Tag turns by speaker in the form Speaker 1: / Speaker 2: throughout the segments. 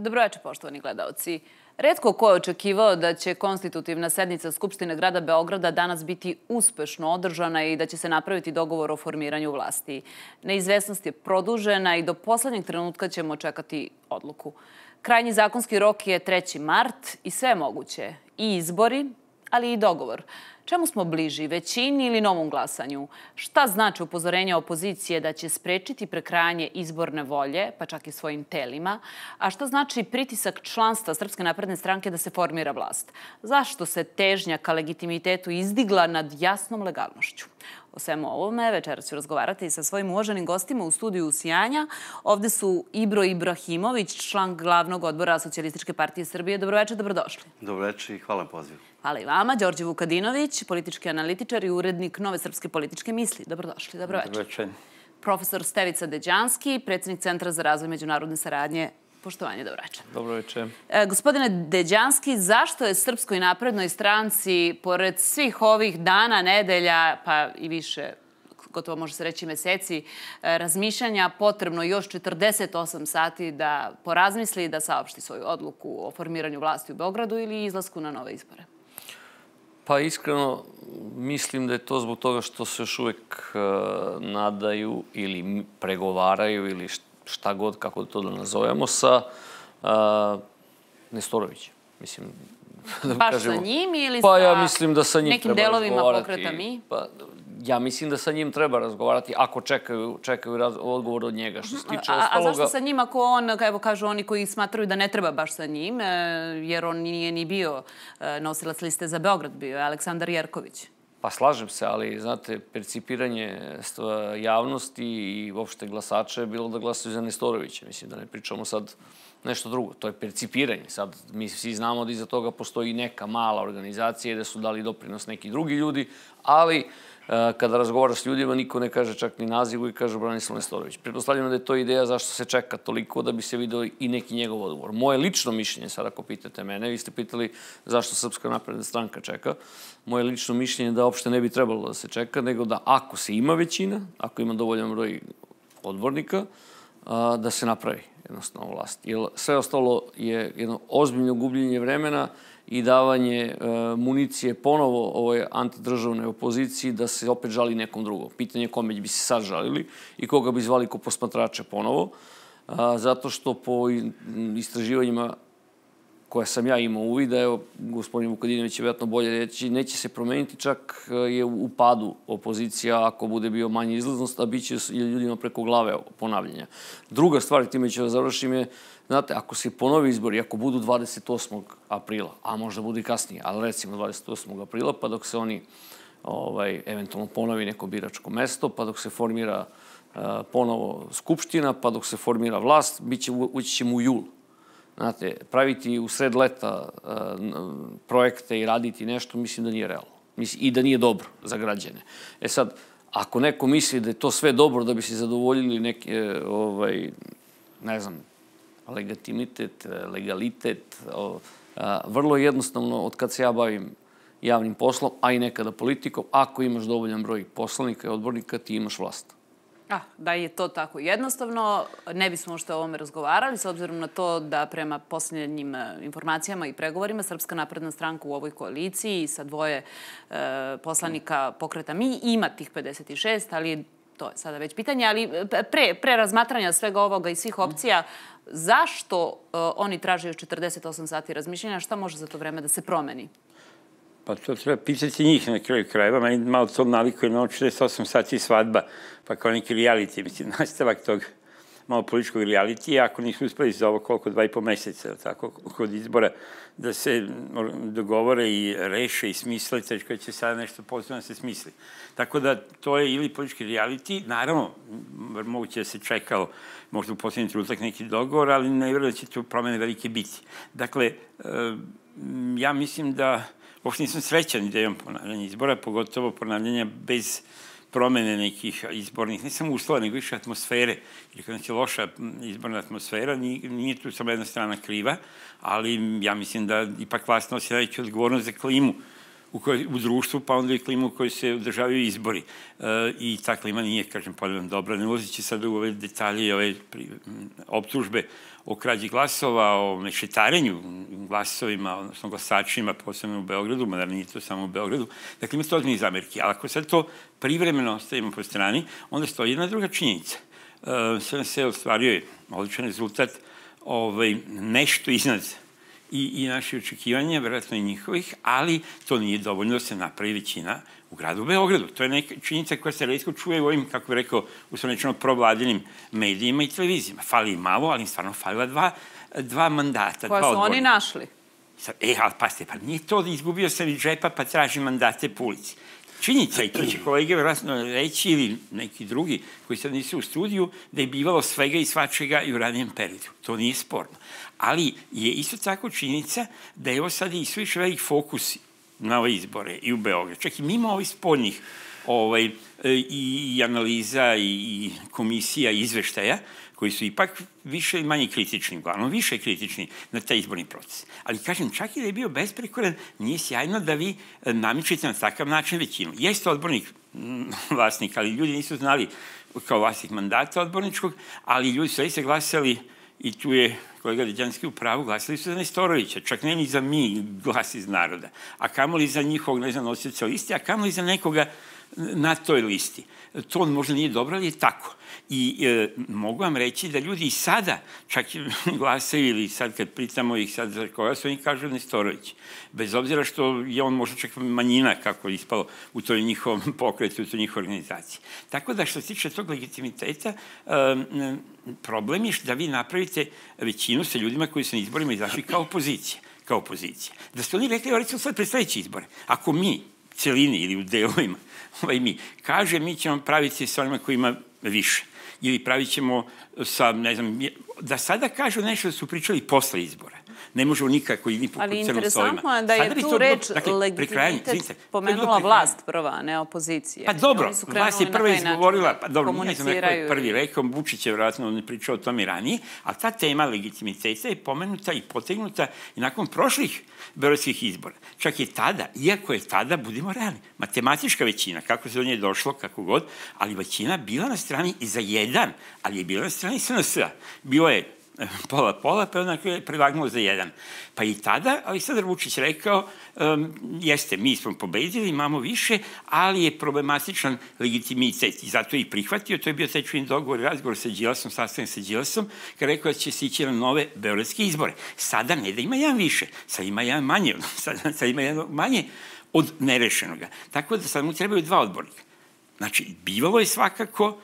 Speaker 1: Dobroveče, poštovani gledalci. Redko ko je očekivao da će konstitutivna sednica Skupštine grada Beograda danas biti uspešno održana i da će se napraviti dogovor o formiranju vlasti. Neizvesnost je produžena i do poslednjeg trenutka ćemo čekati odluku. Krajnji zakonski rok je 3. mart i sve je moguće. I izbori, ali i dogovor. Čemu smo bliži, većini ili novom glasanju? Šta znači upozorenja opozicije da će sprečiti prekrajanje izborne volje, pa čak i svojim telima? A šta znači pritisak članstva Srpske napredne stranke da se formira vlast? Zašto se težnja ka legitimitetu izdigla nad jasnom legalnošću? O svemu ovome večeras ću razgovarati sa svojim uvaženim gostima u studiju Sijanja. Ovde su Ibro Ibrahimović, član glavnog odbora Socijalističke partije Srbije. Dobroveče, dobrodošli.
Speaker 2: Dobroveče i hvala na pozivu.
Speaker 1: Hvala i vama. Đorđe Vukadinović, politički analitičar i urednik Nove srpske političke misli. Dobrodošli, dobroveče.
Speaker 3: Dobroveče.
Speaker 1: Profesor Stevica Deđanski, predsednik Centra za razvoj međunarodne saradnje Poštovanje, dobroveče.
Speaker 3: Dobroveče.
Speaker 1: E, gospodine Deđanski, zašto je Srpskoj naprednoj stranci, pored svih ovih dana, nedelja, pa i više gotovo može se reći meseci e, razmišljanja, potrebno još 48 sati da porazmisli i da saopšti svoju odluku o formiranju vlasti u Beogradu ili izlasku na nove izbore?
Speaker 3: Pa iskreno mislim da je to zbog toga što se još uvek uh, nadaju ili pregovaraju ili šta god, kako to da nazovemo, sa uh, Nestorovićem. Mislim,
Speaker 1: da Baš kažemo, sa njim ili
Speaker 3: pa,
Speaker 1: sa
Speaker 3: ja mislim da sa njim
Speaker 1: nekim
Speaker 3: treba
Speaker 1: delovima pokreta mi?
Speaker 3: Pa, ja mislim da sa njim treba razgovarati ako čekaju, čekaju raz, odgovor od njega. Što se tiče
Speaker 1: a,
Speaker 3: ostaloga...
Speaker 1: A zašto sa njim ako on, evo kažu oni koji smatraju da ne treba baš sa njim, e, jer on nije ni bio e, nosilac liste za Beograd, bio je Aleksandar Jerković?
Speaker 3: Pa slažem se, ali znate, percipiranje javnosti i uopšte glasača je bilo da glasaju za Nestorovića. Mislim da ne pričamo sad nešto drugo. To je percipiranje. Sad mi svi znamo da iza toga postoji neka mala organizacija da su dali doprinos neki drugi ljudi, ali kada razgovara s ljudima, niko ne kaže čak ni nazivu i kaže Branislav Nestorović. Pretpostavljamo da je to ideja zašto se čeka toliko da bi se video i neki njegov odgovor. Moje lično mišljenje, sad ako pitate mene, vi ste pitali zašto Srpska napredna stranka čeka, moje lično mišljenje je da uopšte ne bi trebalo da se čeka, nego da ako se ima većina, ako ima dovoljan broj odbornika, da se napravi jednostavno vlast. Jer sve ostalo je jedno ozbiljno gubljenje vremena i davanje e, municije ponovo ovoj antidržavnoj opoziciji da se opet žali nekom drugom. Pitanje je kome bi se sad žalili i koga bi zvali ko posmatrače ponovo, zato što po istraživanjima koje sam ja imao uvida, evo, gospodin Vukadinović je vjerojatno bolje reći, neće se promeniti, čak e, je u padu opozicija ako bude bio manje izlaznost, a bit će ljudima preko glave ponavljanja. Druga stvar, time ću da završim, je Znate, ako se ponovi izbori, ako budu 28. aprila, a možda budu i kasnije, ali recimo 28. aprila, pa dok se oni ovaj, eventualno ponovi neko biračko mesto, pa dok se formira uh, ponovo skupština, pa dok se formira vlast, bit će, ući ćemo u jul. Znate, praviti u sred leta uh, projekte i raditi nešto, mislim da nije realno. Mislim, I da nije dobro za građane. E sad, ako neko misli da je to sve dobro da bi se zadovoljili neke, ovaj, ne znam, legitimitet, legalitet. Vrlo jednostavno, od kad se ja bavim javnim poslom, a i nekada politikom, ako imaš dovoljan broj poslanika i odbornika, ti imaš vlast.
Speaker 1: Ah, da je to tako jednostavno, ne bismo što o ovome razgovarali, s obzirom na to da prema posljednjim e, informacijama i pregovorima Srpska napredna stranka u ovoj koaliciji sa dvoje e, poslanika pokreta mi ima tih 56, ali to je sada već pitanje, ali e, pre, pre razmatranja svega ovoga i svih opcija, zašto uh, oni traže još 48 sati razmišljanja, šta može za to vreme da se promeni?
Speaker 4: Pa to treba pisati njih na kraju krajeva. Meni malo to nalikuje na 48 sati svadba, pa kao neki reality, mislim, nastavak tog malo političkog reality, ako nisu uspeli za ovo koliko, dva i po meseca, tako, kod izbora, da se dogovore i reše i smisle, teško će sada nešto pozitivno da se smisli. Tako da to je ili politički reality, naravno, moguće da se čekao možda u posljednji trenutak neki dogovor, ali ne vjerujem da će tu promene velike biti. Dakle, e, ja mislim da uopšte nisam srećan idejom ponavljanja izbora, pogotovo ponavljanja bez promene nekih izbornih, ne samo uslova, nego više atmosfere. Jer kada je loša izborna atmosfera, nije, tu samo jedna strana kriva, ali ja mislim da ipak vlast nosi najveću odgovornost za klimu u, kojoj, u društvu, pa onda i klimu u kojoj se održavaju izbori. E, I ta klima nije, kažem, podljeno dobra. Ne ulazići sad u ove detalje i ove pri, optužbe o krađi glasova, o mešetarenju glasovima, odnosno glasačima, posebno u Beogradu, mada nije to samo u Beogradu. Dakle, ima to ozbiljnih zamerki. Ali ako sad to privremeno ostavimo po strani, onda stoji jedna druga činjenica. E, sve se ostvario je odličan rezultat, ovaj, nešto iznad i, i naše očekivanja, verovatno i njihovih, ali to nije dovoljno da se napravi većina u gradu Beogradu. To je neka činjenica koja se redko čuje u ovim, kako bih rekao, uslovnečeno provladinim medijima i televizijama. Fali malo, ali im stvarno falila dva, dva mandata,
Speaker 1: Koja
Speaker 4: dva
Speaker 1: su
Speaker 4: odbornika.
Speaker 1: oni našli?
Speaker 4: E, ali pasite, pa nije to da izgubio sam iz džepa pa traži mandate po ulici. Činjenica, i to će kolege vjerojatno reći ili neki drugi koji sad nisu u studiju, da je bivalo svega i svačega i u ranijem periodu. To nije sporno. Ali je isto tako činjenica da je ovo sad i suviše velik fokus na ove izbore i u Beograd. Čak i mimo ovih spoljnih ovaj, e, i, i analiza i, i komisija i izveštaja, koji su ipak više ili manje kritični, uglavnom više kritični na taj izborni proces. Ali kažem, čak i da je bio besprekoran, nije sjajno da vi e, namičete na takav način većinu. Jeste odbornik mm, vlasnik, ali ljudi nisu znali kao vlasnik mandata odborničkog, ali ljudi su se glasali i tu je kolega Deđanski u pravu, glasili su za Nestorovića, čak ne ni za mi glas iz naroda, a kamoli za njihovog, ne znam, nosioca listi, a kamoli za nekoga na toj listi. To možda nije dobro, ali je tako. I e, mogu vam reći da ljudi i sada čak glasaju ili sad kad pitamo ih sad za koga su, oni kažu Nestorović. Bez obzira što je on možda čak manjina kako je ispalo u toj njihovom pokretu, u toj njihovoj organizaciji. Tako da što se tiče tog legitimiteta, e, problem je da vi napravite većinu sa ljudima koji su na izborima izašli kao opozicija kao opozicija. Da ste oni rekli, recimo sad pred sledeće izbore, ako mi, celini ili u delovima, ovaj mi, kaže mi ćemo praviti sa onima koji ima više ili pravit ćemo sa, ne znam, da sada kažu nešto da su pričali posle izbora. Ne možemo nikako i ni po
Speaker 1: Ali interesantno je da je tu reč dakle, legitimitet pomenula vlast prva, a ne opozicija.
Speaker 4: Pa dobro, vlast je prva izgovorila, pa dobro, nije znam neko je prvi rekao, Vučić je vjerojatno ne pričao o tome ranije, ali ta tema legitimiteta je pomenuta i potegnuta i nakon prošlih beogradskih izbora. Čak je tada, iako je tada, budimo realni, matematička većina, kako se do nje došlo, kako god, ali većina bila na strani i za jedan, ali je bila na strani SNS-a. Bilo je pola-pola, pa onda je prevagnuo za jedan. Pa i tada Aleksandar Vučić rekao, um, jeste, mi smo pobedili, imamo više, ali je problematičan legitimitet i zato je i prihvatio, to je bio čujen dogovor razgovor sa Đilasom, sastavljen sa Đilasom, kada rekao da će se ići na nove beogradske izbore. Sada ne da ima jedan više, sad ima jedan manje, sad, sad ima jedan manje od nerešenoga. Tako da sad mu trebaju dva odbornika. Znači, bivalo je svakako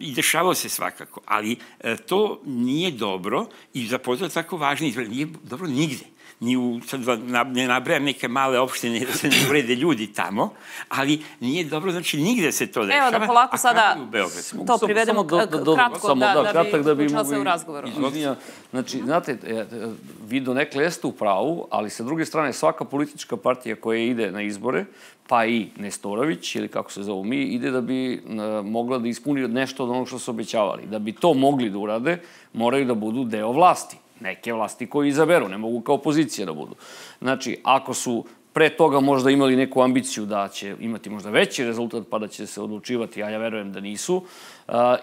Speaker 4: i dešavalo se svakako, ali e, to nije dobro i za pozdrav tako važni izbor, nije dobro nigde ni u, sad da ne nabrajam neke male opštine da se ne urede ljudi tamo, ali nije dobro, znači nigde se to dešava.
Speaker 1: Evo da polako sada to privedemo
Speaker 3: samo,
Speaker 1: do, do, kratko
Speaker 3: samo,
Speaker 1: da, da,
Speaker 3: kratak
Speaker 1: da bi mogli... se u razgovoru.
Speaker 3: Izvinja, znači, znate, e, vi do nekle jeste u pravu, ali sa druge strane svaka politička partija koja ide na izbore, pa i Nestorović, ili kako se zovu mi, ide da bi uh, mogla da ispuni nešto od onog što su obećavali. Da bi to mogli da urade, moraju da budu deo vlasti neke vlasti koji izaberu, ne mogu kao opozicija da budu. Znači, ako su pre toga možda imali neku ambiciju da će imati možda veći rezultat pa da će se odlučivati, a ja verujem da nisu.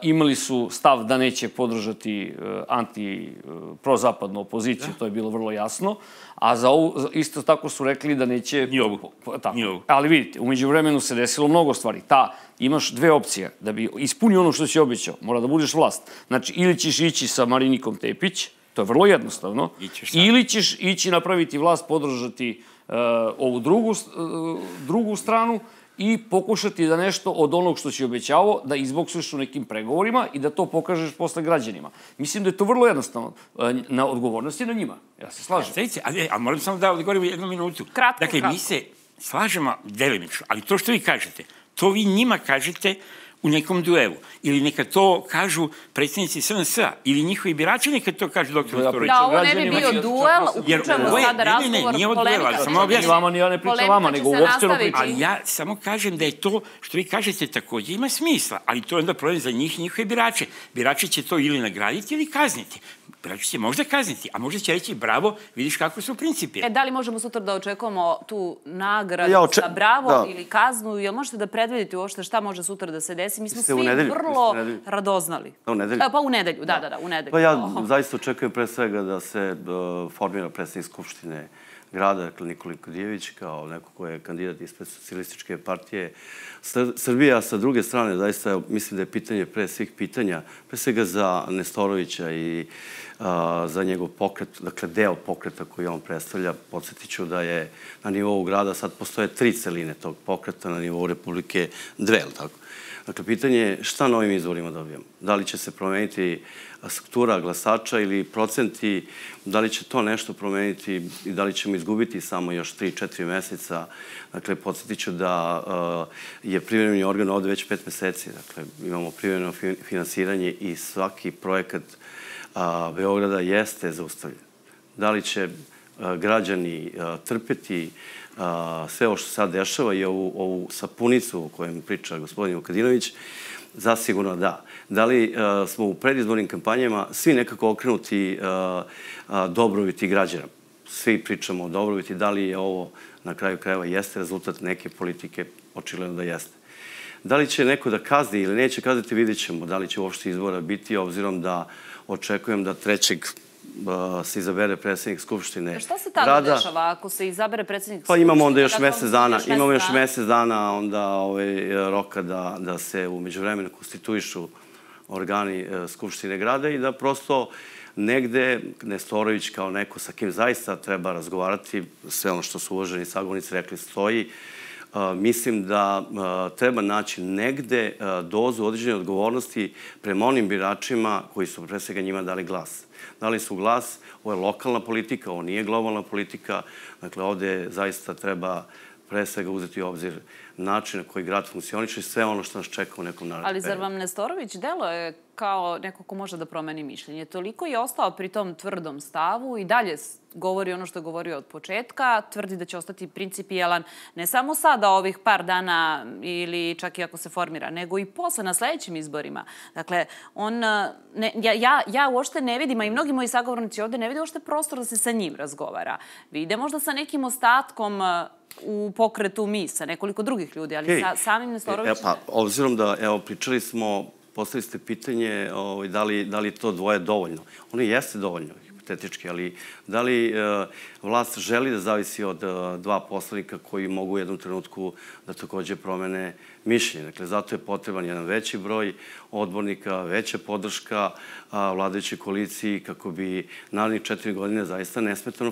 Speaker 3: Imali su stav da neće podržati uh, anti uh, prozapadnu opoziciju, to je bilo vrlo jasno, a za ovu isto tako su rekli da neće
Speaker 4: Ni ovu.
Speaker 3: Tako.
Speaker 4: Ni ovu.
Speaker 3: Ali vidite, umeđu vremenu se desilo mnogo stvari. Ta imaš dve opcije da bi ispunio ono što si obećao, mora da budeš vlast. Znači ili ćeš ići sa Marinikom Tepić, To je vrlo jednostavno. Ili ćeš ići napraviti vlast, podržati uh, ovu drugu, uh, drugu stranu i pokušati da nešto od onog što si obećavao, da izboksuješ u nekim pregovorima i da to pokažeš posle građanima. Mislim da je to vrlo jednostavno. Uh, na odgovornosti na njima. Ja se slažem.
Speaker 4: Sreće, ali, ali moram samo da odgovorim jednu minutu.
Speaker 1: Kratko,
Speaker 4: dakle,
Speaker 1: kratko.
Speaker 4: mi se slažemo delimično, ali to što vi kažete, to vi njima kažete u nekom duelu. Ili neka to kažu predsednici SNS-a, ili njihovi birači neka to kažu doktor Nestorović.
Speaker 1: Da, ovo ne bi bio duel, uključujemo sada razgovor,
Speaker 4: ne, ne, nije ovo duel, ali
Speaker 1: polemika.
Speaker 4: samo objasnim.
Speaker 3: Vama ni ja ne pričam vama, nego uopšteno pričam.
Speaker 4: Ali ja samo kažem da je to što vi kažete takođe ima smisla, ali to je onda problem za njih i njihove birače. Birači će to ili nagraditi ili kazniti birači će možda kazniti, a možda će reći bravo, vidiš kako su principi.
Speaker 1: E, da li možemo sutra da očekujemo tu nagradu ja oče... za bravo da. ili kaznu? Jel možete da predvidite uopšte šta može sutra da se desi? Mi smo svi nedelju, vrlo radoznali.
Speaker 2: Da, u nedelju?
Speaker 1: E, pa u nedelju, da, da, da, da u nedelju.
Speaker 2: Pa ja oh. zaista očekujem pre svega da se uh, formira predsednik Skupštine grada, dakle Nikola Kodijević, kao neko ko je kandidat ispred socijalističke partije Srbija. Sa druge strane, zaista mislim da je pitanje pre svih pitanja, pre svega za Nestorovića i a, za njegov pokret, dakle deo pokreta koji on predstavlja. Podsjetit ću da je na nivou grada sad postoje tri celine tog pokreta, na nivou Republike dve, ili tako? Dakle, pitanje je šta novim izvorima dobijamo? Da li će se promeniti struktura glasača ili procenti, da li će to nešto promeniti i da li ćemo izgubiti samo još 3-4 meseca. Dakle, podsjetit ću da je privremeni organ ovde već pet meseci. Dakle, imamo privremeno finansiranje i svaki projekat uh, Beograda jeste zaustavljen. Da li će uh, građani uh, trpeti a, sve ovo što sad dešava i ovu, ovu sapunicu o kojem priča gospodin Vukadinović, zasigurno da. Da li a, smo u predizbornim kampanjama svi nekako okrenuti a, a, dobrobiti građana? Svi pričamo o dobrobiti, da li je ovo na kraju krajeva jeste rezultat neke politike? Očigledno da jeste. Da li će neko da kazni ili neće kazniti, vidjet ćemo. Da li će uopšte izbora biti, obzirom da očekujem da 3 se izabere predsednik Skupštine
Speaker 1: Šta se tada grada. dešava ako se izabere predsednik
Speaker 2: Skupštine? Pa imamo onda još mesec dana, još imamo još mesec dana onda ovaj, roka da, da se umeđu vremenu konstituišu organi e, Skupštine grada i da prosto negde Nestorović kao neko sa kim zaista treba razgovarati, sve ono što su uvaženi sagovnici rekli stoji, mislim da treba naći negde dozu određene odgovornosti prema onim biračima koji su pre svega njima dali glas. Dali su glas, ovo je lokalna politika, ovo nije globalna politika, dakle ovde zaista treba pre svega uzeti u obzir način na koji grad funkcioniše i sve ono što nas čeka u nekom narednom
Speaker 1: Ali zar vam Nestorović delo je kao neko ko može da promeni mišljenje? Toliko je ostao pri tom tvrdom stavu i dalje govori ono što je govorio od početka, tvrdi da će ostati principijelan ne samo sada ovih par dana ili čak i ako se formira, nego i posle na sledećim izborima. Dakle, on, ne, ja, ja, ja uopšte ne vidim, a i mnogi moji sagovornici ovde ne vide uopšte prostor da se sa njim razgovara. Vide možda sa nekim ostatkom u pokretu mi, sa nekoliko drugih ljudi, ali sa samim Nestorovićem...
Speaker 2: E, pa, obzirom da, evo, pričali smo, postavili ste pitanje ovaj, da, li, da li to dvoje dovoljno. Ono jeste dovoljno hipotetički, ali da li e, vlast želi da zavisi od e, dva poslanika koji mogu u jednom trenutku da takođe promene mišljenje. Dakle, zato je potreban jedan veći broj odbornika, veća podrška vladajućoj koaliciji kako bi narednih četiri godine zaista nesmetano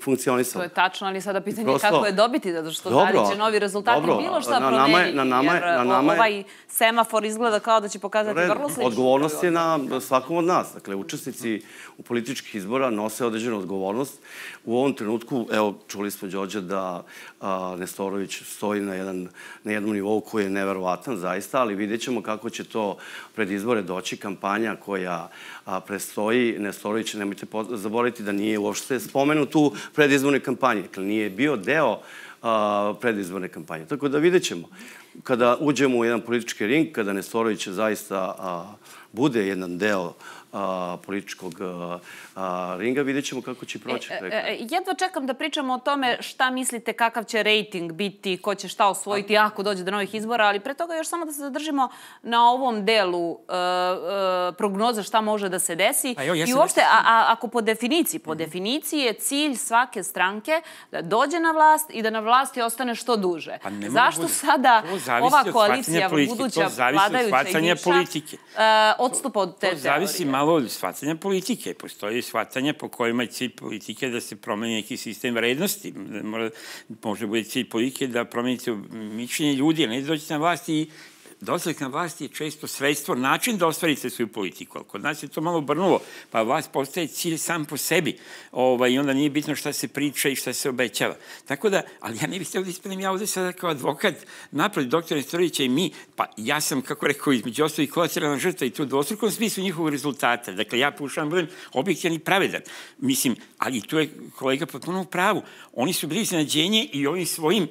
Speaker 2: funkcionisalo.
Speaker 1: To je tačno, ali sada pitanje Prosto, kako je dobiti, zato što dobro, da li će novi rezultati dobro, bilo šta na nama je, na nama je, jer na nama je, ovaj semafor izgleda kao da će pokazati red, vrlo slično.
Speaker 2: Odgovornost je na svakom od nas. Dakle, učesnici u političkih izbora nose određenu odgovornost. U ovom trenutku, evo, čuli smo Đorđe da a, Nestorović stoji na, jedan, na jednom nivou koji je neverovatan zaista, ali vidjet ćemo kako će to pred izbore doći. Kampanja koja a, prestoji, Nestorović, nemojte zaboraviti da nije uopšte spomenut u predizbornoj kampanji. Dakle, nije bio deo a, predizborne kampanje. Tako da vidjet ćemo. Kada uđemo u jedan politički ring, kada Nestorović zaista a, bude jedan deo a, političkog a, ringa, vidjet ćemo kako će proći. E,
Speaker 1: e, jedva čekam da pričamo o tome šta mislite kakav će rejting biti, ko će šta osvojiti ako dođe do novih izbora, ali pre toga još samo da se zadržimo na ovom delu prognoza šta može da se desi. A jo, I uopšte, a, a, ako po definiciji, po mm -hmm. definiciji je cilj svake stranke da dođe na vlast i da na vlasti ostane što duže. Pa Zašto sada ova koalicija, buduća vladajuća i politike. Uh, odstupa od te teorije?
Speaker 4: To zavisi malo od shvatanja politike. Postoji shvatanja po kojima je cilj politike da se promeni neki sistem vrednosti. Mora, može bude cilj politike da promenite mišljenje ljudi, ne da dođete na vlast i dolazak na vlast je često sredstvo, način da ostvarite svoju politiku. Ali kod nas je to malo obrnulo, pa vlast postaje cilj sam po sebi ovaj, i onda nije bitno šta se priča i šta se obećava. Tako da, ali ja ne bih htio da ispadnem ja ovde sada kao advokat naproti doktora Nestorovića i mi, pa ja sam, kako rekao, između ostalih kolateralna žrtva i to u dvostrukom smislu njihovog rezultata. Dakle, ja pušam da budem objektivan i pravedan. Mislim, ali tu je kolega potpuno u pravu. Oni su bili iznenađenje i ovim svojim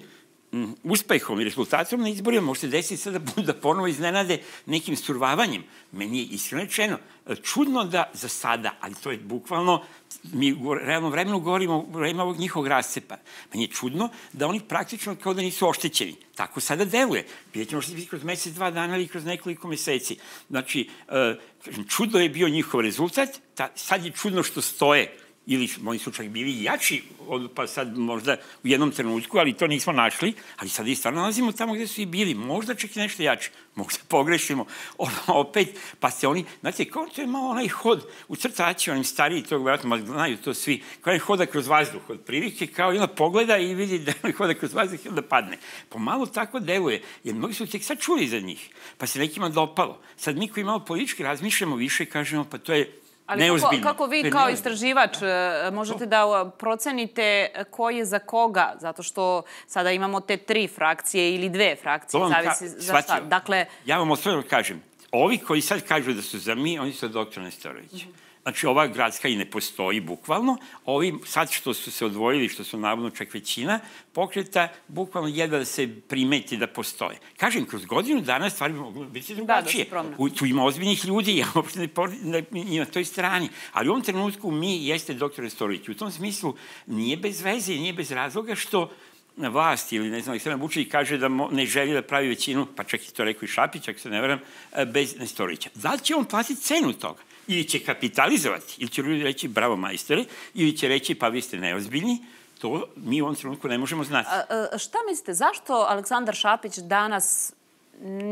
Speaker 4: uspehom i rezultatom na izborima može se desiti sada da, ponovo iznenade nekim survavanjem. Meni je iskreno rečeno čudno da za sada, ali to je bukvalno, mi u realnom vremenu govorimo u vreme ovog njihovog rascepa. Meni je čudno da oni praktično kao da nisu oštećeni. Tako sada deluje. Vidjet ćemo što biti kroz mesec, dva dana ili kroz nekoliko meseci. Znači, uh, čudo je bio njihov rezultat, ta, sad je čudno što stoje ili su čak bili jači, od, pa sad možda u jednom trenutku, ali to nismo našli, ali sad i stvarno nalazimo tamo gde su i bili, možda čak i nešto jače, možda pogrešimo, ono, opet, pa se oni, znate, kao to je malo onaj hod u crtači, onim stariji tog, vjerojatno, znaju to svi, kao je hoda kroz vazduh, od prilike, kao i ona pogleda i vidi da je hoda kroz vazduh i onda padne. Pomalo tako deluje, jer mnogi su tek sad čuli za njih, pa se nekima dopalo. Sad mi koji malo politički razmišljamo više, kažemo, pa to je
Speaker 1: Ali kako, kako vi kao istraživač da. možete da procenite ko je za koga, zato što sada imamo te tri frakcije ili dve frakcije, zavisi za šta. Dakle...
Speaker 4: Ja vam osnovno kažem, ovi koji sad kažu da su za mi, oni su doktor Nestorović. Mm -hmm. Znači, ova gradska i ne postoji bukvalno. Ovi, sad što su se odvojili, što su navodno čak većina, pokreta bukvalno jedva da se primeti da postoje. Kažem, kroz godinu dana stvari mogli biti drugačije. Da, da tu ima ozbiljnih ljudi, ja uopšte ne, ne, ne, na toj strani. Ali u ovom trenutku mi jeste doktor Restorović. U tom smislu nije bez veze, nije bez razloga što vlast ili ne znam, Aleksandar Vučić kaže da ne želi da pravi većinu, pa čak i to rekao i Šapić, ako se ne veram, bez Nestorovića. Da li će on platiti cenu toga? Ili će kapitalizovati, ili će ljudi reći bravo majstore, ili će reći pa vi ste neozbiljni, to mi u ovom trenutku ne možemo znati.
Speaker 1: A, a, šta mislite, zašto Aleksandar Šapić danas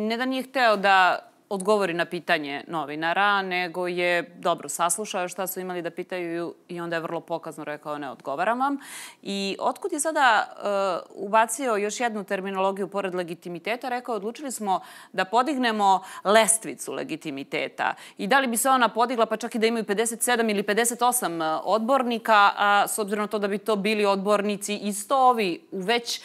Speaker 1: ne da nije hteo da odgovori na pitanje novinara, nego je dobro saslušao šta su imali da pitaju i onda je vrlo pokazno rekao ne odgovaram vam. I otkud je sada uh, ubacio još jednu terminologiju pored legitimiteta, rekao odlučili smo da podignemo lestvicu legitimiteta. I da li bi se ona podigla pa čak i da imaju 57 ili 58 uh, odbornika, a s obzirom na to da bi to bili odbornici isto ovi u već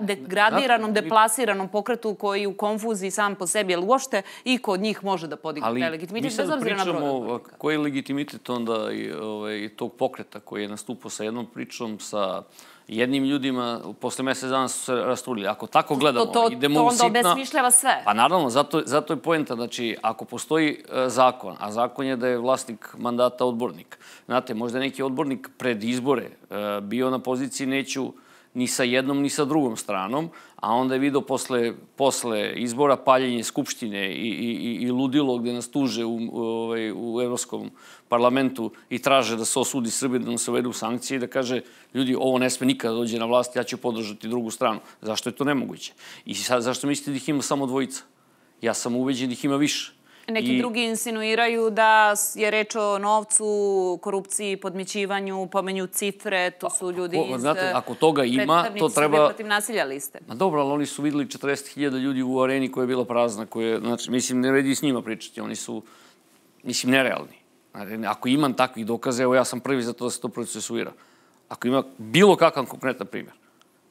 Speaker 1: degradiranom, deplasiranom pokretu koji u konfuziji sam po sebi, jer uopšte jeste i kod njih može da podigne taj legitimitet, bez obzira na broj
Speaker 3: Ali koji je legitimitet onda i, ovaj, tog pokreta koji je nastupao sa jednom pričom, sa jednim ljudima posle mesec dana su se rasturili. Ako tako gledamo,
Speaker 1: to, to, idemo to onda sitna... obesmišljava sve.
Speaker 3: Pa naravno, zato, zato je poenta. Znači, ako postoji uh, zakon, a zakon je da je vlasnik mandata odbornik. Znate, možda neki odbornik pred izbore uh, bio na poziciji neću ni sa jednom ni sa drugom stranom, a onda je video posle, posle izbora paljenje Skupštine i, i, i ludilo gde nas tuže u, ovaj, u Evropskom parlamentu i traže da se osudi Srbije, da nam se uvedu sankcije i da kaže ljudi, ovo ne sme nikada da dođe na vlast, ja ću podržati drugu stranu. Zašto je to nemoguće? I sad, zašto mislite da ih ima samo dvojica? Ja sam uveđen da ih ima više.
Speaker 1: Neki I... drugi insinuiraju da je reč o novcu, korupciji, podmićivanju, pomenju cifre, to su ljudi
Speaker 3: iz... Znate, ako toga ima, to treba...
Speaker 1: protiv nasilja liste.
Speaker 3: Ma dobro, ali oni su videli 40.000 ljudi u areni koja je bila prazna, koje, znači, mislim, ne redi s njima pričati, oni su, mislim, nerealni. Ako imam takvih dokaza, evo ja sam prvi za to da se to procesuira. Ako ima bilo kakav konkretan primjer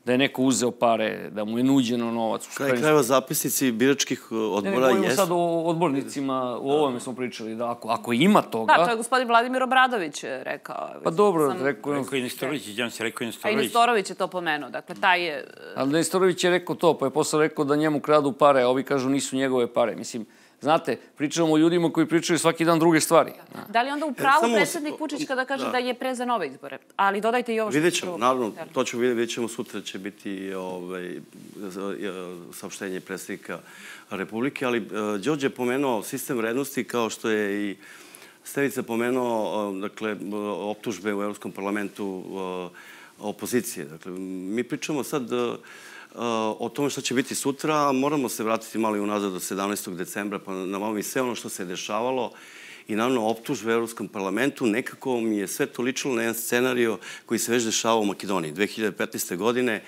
Speaker 3: da je neko uzeo pare, da mu je nuđeno novac.
Speaker 2: Kraj krajeva zapisnici biračkih odbora
Speaker 3: jesu. Ne, sad o odbornicima, u ovome smo pričali, da ako, ako ima toga...
Speaker 1: Da, to je gospodin Vladimir Obradović rekao.
Speaker 3: Pa dobro, sam...
Speaker 4: rekao je... Rekao je Nestorović, ja se rekao
Speaker 1: je Nestorović. A i Nestorović je to pomenuo, dakle, taj je...
Speaker 3: Ali Nestorović je rekao to, pa je posle rekao da njemu kradu pare, a ovi kažu nisu njegove pare. Mislim, Znate, pričamo o ljudima koji pričaju svaki dan druge stvari.
Speaker 1: Da li onda u pravu Samo... predsednik Vučić kada kaže da. da je pre za nove izbore? Ali dodajte i ovo
Speaker 2: što... Vidjet ćemo, naravno, to ćemo vidjeti, vidjet ćemo sutra će biti ovaj, saopštenje predsednika Republike, ali uh, Đorđe je pomenuo sistem vrednosti kao što je i Stevica pomenuo, uh, dakle, optužbe u Evropskom parlamentu uh, opozicije. Dakle, mi pričamo sad uh, o tome šta će biti sutra, moramo se vratiti malo i unazad do 17. decembra, pa na malo i sve ono što se dešavalo i naravno optužbe u Evropskom parlamentu, nekako mi je sve to ličilo na jedan scenario koji se već dešavao u Makedoniji. 2015. godine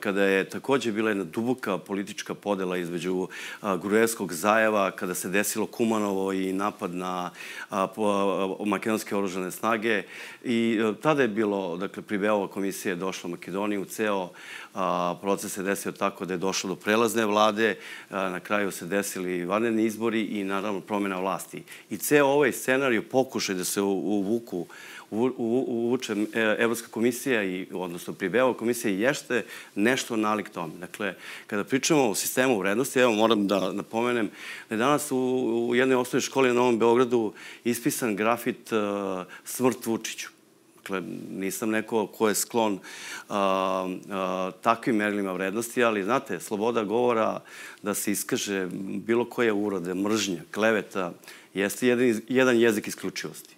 Speaker 2: kada je takođe bila jedna duboka politička podela između Grujevskog zajeva, kada se desilo Kumanovo i napad na makedonske oružane snage. I tada je bilo, dakle, Pribeova komisija je došla u Makedoniju, ceo proces se desio tako da je došlo do prelazne vlade, na kraju se desili vanredni izbori i naravno promjena vlasti. I ceo ovaj scenarij pokušaj da se uvuku uvuče e, Evropska komisija, i, odnosno Pribeova komisija, jeste nešto nalik tome. Dakle, kada pričamo o sistemu vrednosti, evo moram da napomenem da je danas u, u jednoj osnovnoj školi na Novom Beogradu ispisan grafit uh, Smrt Vučiću. Dakle, nisam neko ko je sklon a, a, takvim merilima vrednosti, ali znate, sloboda govora da se iskaže bilo koje urode, mržnja, kleveta, jeste jedan, jedan jezik isključivosti.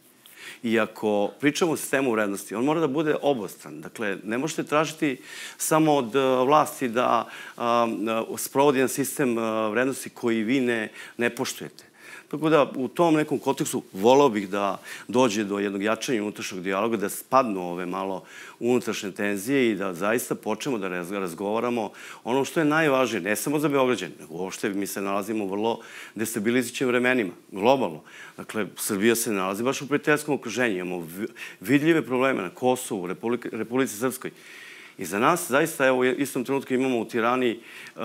Speaker 2: I ako pričamo o sistemu vrednosti, on mora da bude obostran. Dakle, ne možete tražiti samo od vlasti da a, sprovodi jedan sistem vrednosti koji vi ne, ne poštujete. Tako da u tom nekom kontekstu volao bih da dođe do jednog jačanja unutrašnjeg dijaloga, da spadnu ove malo unutrašnje tenzije i da zaista počnemo da razgovaramo ono što je najvažnije, ne samo za Beograđane, nego uopšte mi se nalazimo u vrlo destabilizićim vremenima, globalno. Dakle, Srbija se nalazi baš u prijateljskom okruženju, imamo vidljive probleme na Kosovu, Republike, Srpskoj. I za nas, zaista, evo, u istom trenutku imamo u Tirani uh,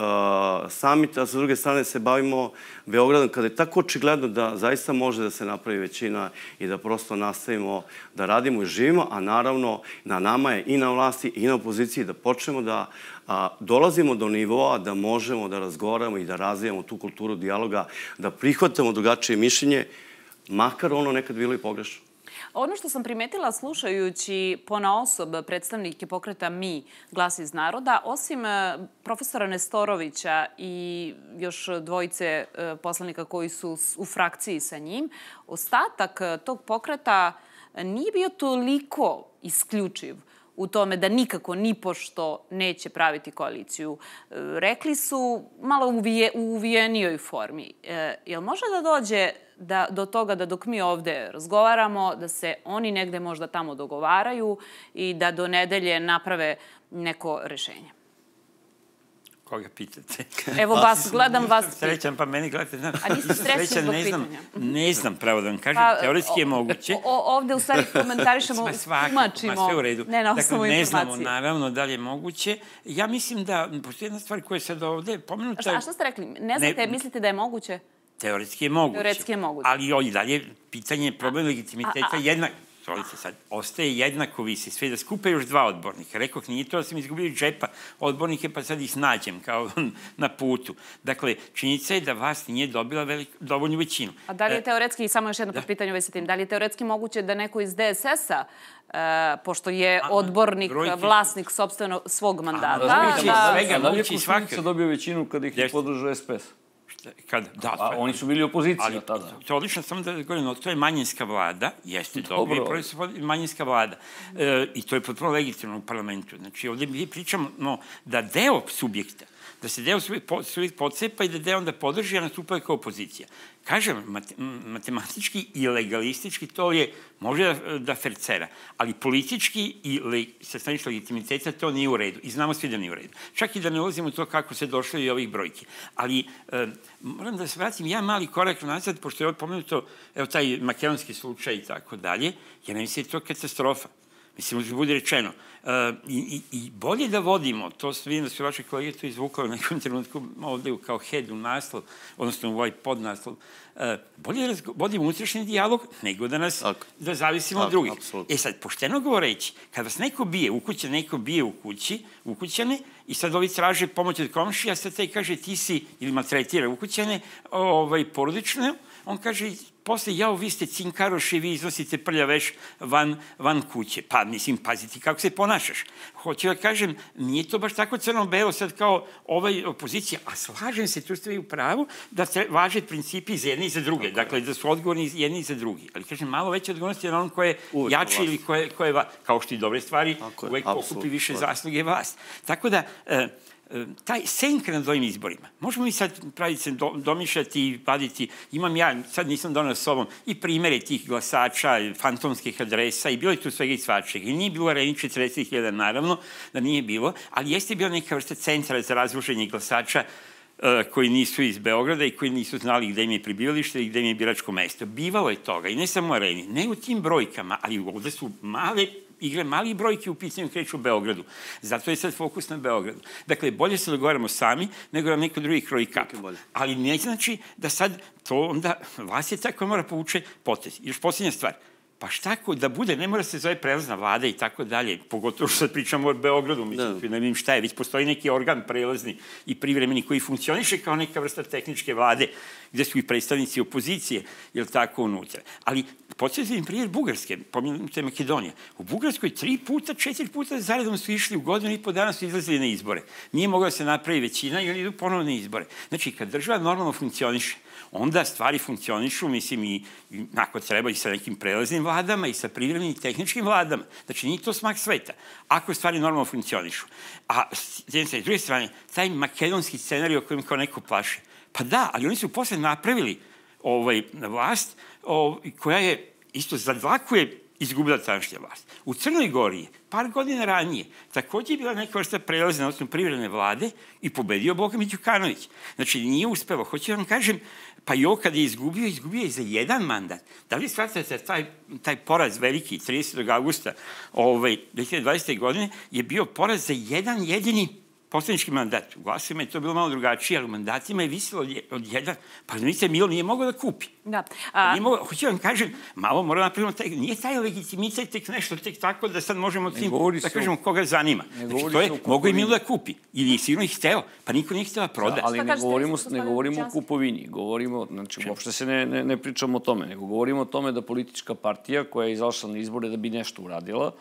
Speaker 2: summit, a sa druge strane se bavimo Beogradom, kada je tako očigledno da zaista može da se napravi većina i da prosto nastavimo da radimo i živimo, a naravno na nama je i na vlasti i na opoziciji da počnemo da a, dolazimo do nivoa da možemo da razgovaramo i da razvijamo tu kulturu dijaloga, da prihvatamo drugačije mišljenje, makar ono nekad bilo i pogrešno.
Speaker 1: Ono što sam primetila slušajući pona osob predstavnike pokreta Mi, glas iz naroda, osim e, profesora Nestorovića i još dvojice e, poslanika koji su u frakciji sa njim, ostatak e, tog pokreta nije bio toliko isključiv u tome da nikako ni pošto neće praviti koaliciju. Rekli su malo u uvijenijoj formi. E, jel može da dođe da, do toga da dok mi ovde razgovaramo, da se oni negde možda tamo dogovaraju i da do nedelje naprave neko rešenje.
Speaker 4: Koga pitate?
Speaker 1: Evo vas, gledam vas.
Speaker 4: Srećan, pa meni gledate. Znam,
Speaker 1: A niste srećni zbog
Speaker 4: ne znam,
Speaker 1: pitanja?
Speaker 4: Ne znam, pravo da vam kažem, pa, teoretski je moguće.
Speaker 1: O, ovde u stvari komentarišemo, tumačimo.
Speaker 4: Ma sve u redu.
Speaker 1: Ne na osnovu
Speaker 4: dakle, ne znamo, naravno, da li je moguće. Ja mislim da, postoji jedna stvar koja je sad ovde pomenuta...
Speaker 1: A šta, a šta ste rekli? Ne znate, ne, mislite da je moguće?
Speaker 4: Teoretski je moguće.
Speaker 1: Teoretski je moguće.
Speaker 4: Ali i dalje pitanje problem legitimiteta jednak Zvolite sad, ostaje jednako visi sve da skupe još dva odbornika. Rekoh, nije to da sam izgubio džepa odbornike pa sad ih nađem kao na putu. Dakle, činjenica je da vlast nije dobila velik, dovoljnu većinu.
Speaker 1: A da li je teoretski, samo još jedno da. pitanje u vezi tim, da li je teoretski moguće da neko iz DSS-a E, pošto je odbornik, brojke... vlasnik sobstveno svog mandata.
Speaker 3: A, da, svega, da li je Koštunica dobio većinu kada ih je podržao SPS?
Speaker 4: Kad, da,
Speaker 3: A, oni su bili opozicija
Speaker 4: ali,
Speaker 3: tada.
Speaker 4: To je odlično, samo da govorim, to je manjinska vlada, jeste dobro, dobro i manjinska vlada. E, I to je potpuno legitimno u parlamentu. Znači, ovde mi pričamo no, da deo subjekta, da se deo subjekt pocepa i da deo onda podrži, a nastupa kao opozicija. Kažem, matematički i legalistički to je, može da, da fercera, ali politički i le, sa staničnog legitimiteta to nije u redu. I znamo svi da nije u redu. Čak i da ne ulazimo u to kako se došlo i ovih brojki. Ali e, moram da se vratim ja mali korak nazad, pošto je pomenuto, evo taj makedonski slučaj i tako dalje, ja ne mislim da je to katastrofa. Mislim, da bude rečeno. Uh, i, i, bolje da vodimo, to vidim da su vaše kolege to izvukali u nekom trenutku ovde kao head u naslov, odnosno u ovaj podnaslov, uh, bolje da vodimo unutrašnji dijalog nego da nas, Tako. da zavisimo Tako, od drugih. Absolutno. E sad, pošteno govoreći, kad vas neko bije u kući, neko bije u kući, u kućane, i sad ovi traže pomoć od komšija, sad taj kaže ti si, ili maltretira u kućane, ovaj, porodično, on kaže, posle, jao, vi ste cinkaroši, vi iznosite prlja veš van, van kuće. Pa, mislim, paziti kako se ponašaš. Hoću da kažem, nije to baš tako crno-belo sad kao ovaj opozicija, a slažem se, tu ste vi u pravu, da se važe principi za jedne i za druge. Dakle, da su odgovorni jedni i za drugi. Ali, kažem, malo veća odgovornost je na onom ko je uvek jači ili ko je, ko je, kao što i dobre stvari, uvek pokupi više zasluge vas. Tako da, e, taj senka na ovim izborima. Možemo mi sad praviti se do, domišljati i vaditi, imam ja, sad nisam donao s sobom, i primere tih glasača, fantomskih adresa i bilo je tu svega i svačeg. I nije bilo areni 40.000, naravno, da nije bilo, ali jeste bilo neka vrsta centra za razruženje glasača koji nisu iz Beograda i koji nisu znali gde im je pribivalište i gde im je biračko mesto. Bivalo je toga i ne samo u areni, ne u tim brojkama, ali ovde su male igre mali brojki u pitanju kreću u Beogradu. Zato je sad fokus na Beogradu. Dakle, bolje se dogovaramo sami nego da neko drugi kroji kap. Ali ne znači da sad to onda, vas je tako mora povuče potez. Još posljednja stvar. Pa šta ko da bude, ne mora se zove prelazna vlada i tako dalje, pogotovo što sad pričamo o Beogradu, mislim, da. ne vidim šta je, već postoji neki organ prelazni i privremeni koji funkcioniše kao neka vrsta tehničke vlade, gde su i predstavnici opozicije, je tako, unutra. Ali, podsjetim primjer Bugarske, pominjate Makedonija. U Bugarskoj tri puta, četiri puta zaredom su išli u godinu i po dana su izlazili na izbore. Nije mogla se napravi većina i oni idu ponovno na izbore. Znači, kad država normalno funkcioniše, onda stvari funkcionišu, mislim, i, i ako treba i sa nekim prelaznim vladama i sa privrednim i tehničkim vladama. Znači, nije to smak sveta, ako stvari normalno funkcionišu. A s druge strane, taj makedonski scenarij o kojem kao neko plaše, pa da, ali oni su posle napravili ovaj, vlast ovaj, koja je isto zadlakuje izgubila tadašnja vlast. U Crnoj Gori par godina ranije takođe je bila neka vrsta prelaze na osnovu privredne vlade i pobedio Boga Đukanović. Znači, nije uspelo. Hoću da vam kažem, pa i ovo kada je izgubio, izgubio je za jedan mandat. Da li shvatate taj, taj poraz veliki 30. augusta ovaj, 2020. godine je bio poraz za jedan jedini poslanički mandat. U glasima je to bilo malo drugačije, ali u mandatima je visilo od, jedan. Pa znate, Milo nije mogao da kupi.
Speaker 1: Da.
Speaker 4: A... Nije mogao, hoću da vam kažem, malo moramo da napravimo taj, nije taj legitimitet tek nešto tek tako da sad možemo tim, da kažemo koga zanima. Znači, to je, mogo i Milo da kupi. Ili je sigurno ih hteo, pa niko nije hteo da proda. Da,
Speaker 3: ali ne govorimo, ne govorimo o kupovini, govorimo, znači, uopšte se ne, ne, ne pričamo o tome, nego govorimo o tome da politička partija koja je izašla na izbore da bi nešto uradila,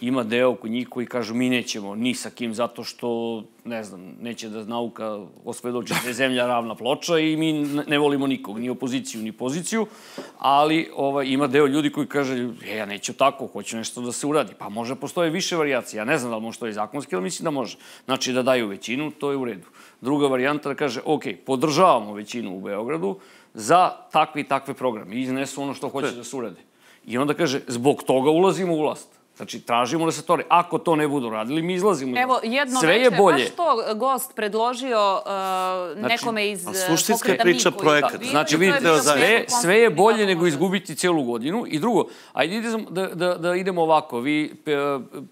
Speaker 3: ima deo kod njih koji kažu mi nećemo ni sa kim zato što, ne znam, neće da nauka osvedoči da je zemlja ravna ploča i mi ne volimo nikog, ni opoziciju, ni poziciju, ali ovaj, ima deo ljudi koji kaže, e, ja neću tako, hoću nešto da se uradi. Pa može postoje više varijacije, ja ne znam da li može to i zakonski, ali mislim da može. Znači da daju većinu, to je u redu. Druga varijanta da kaže, ok, podržavamo većinu u Beogradu za takve i takve programe i iznesu ono što hoće da se urade. I onda kaže, zbog toga ulazimo u vlast. Znači, tražimo da se to... Ako to ne budu radili, mi izlazimo.
Speaker 1: Evo, jedno Sve veče, je bolje. baš to gost predložio uh, znači, nekome iz
Speaker 2: Suštinska je priča projekat.
Speaker 3: Da, znači, vidite, sve, sve je bolje nego izgubiti celu godinu. I drugo, ajde idemo, da, da, da idemo ovako. Vi,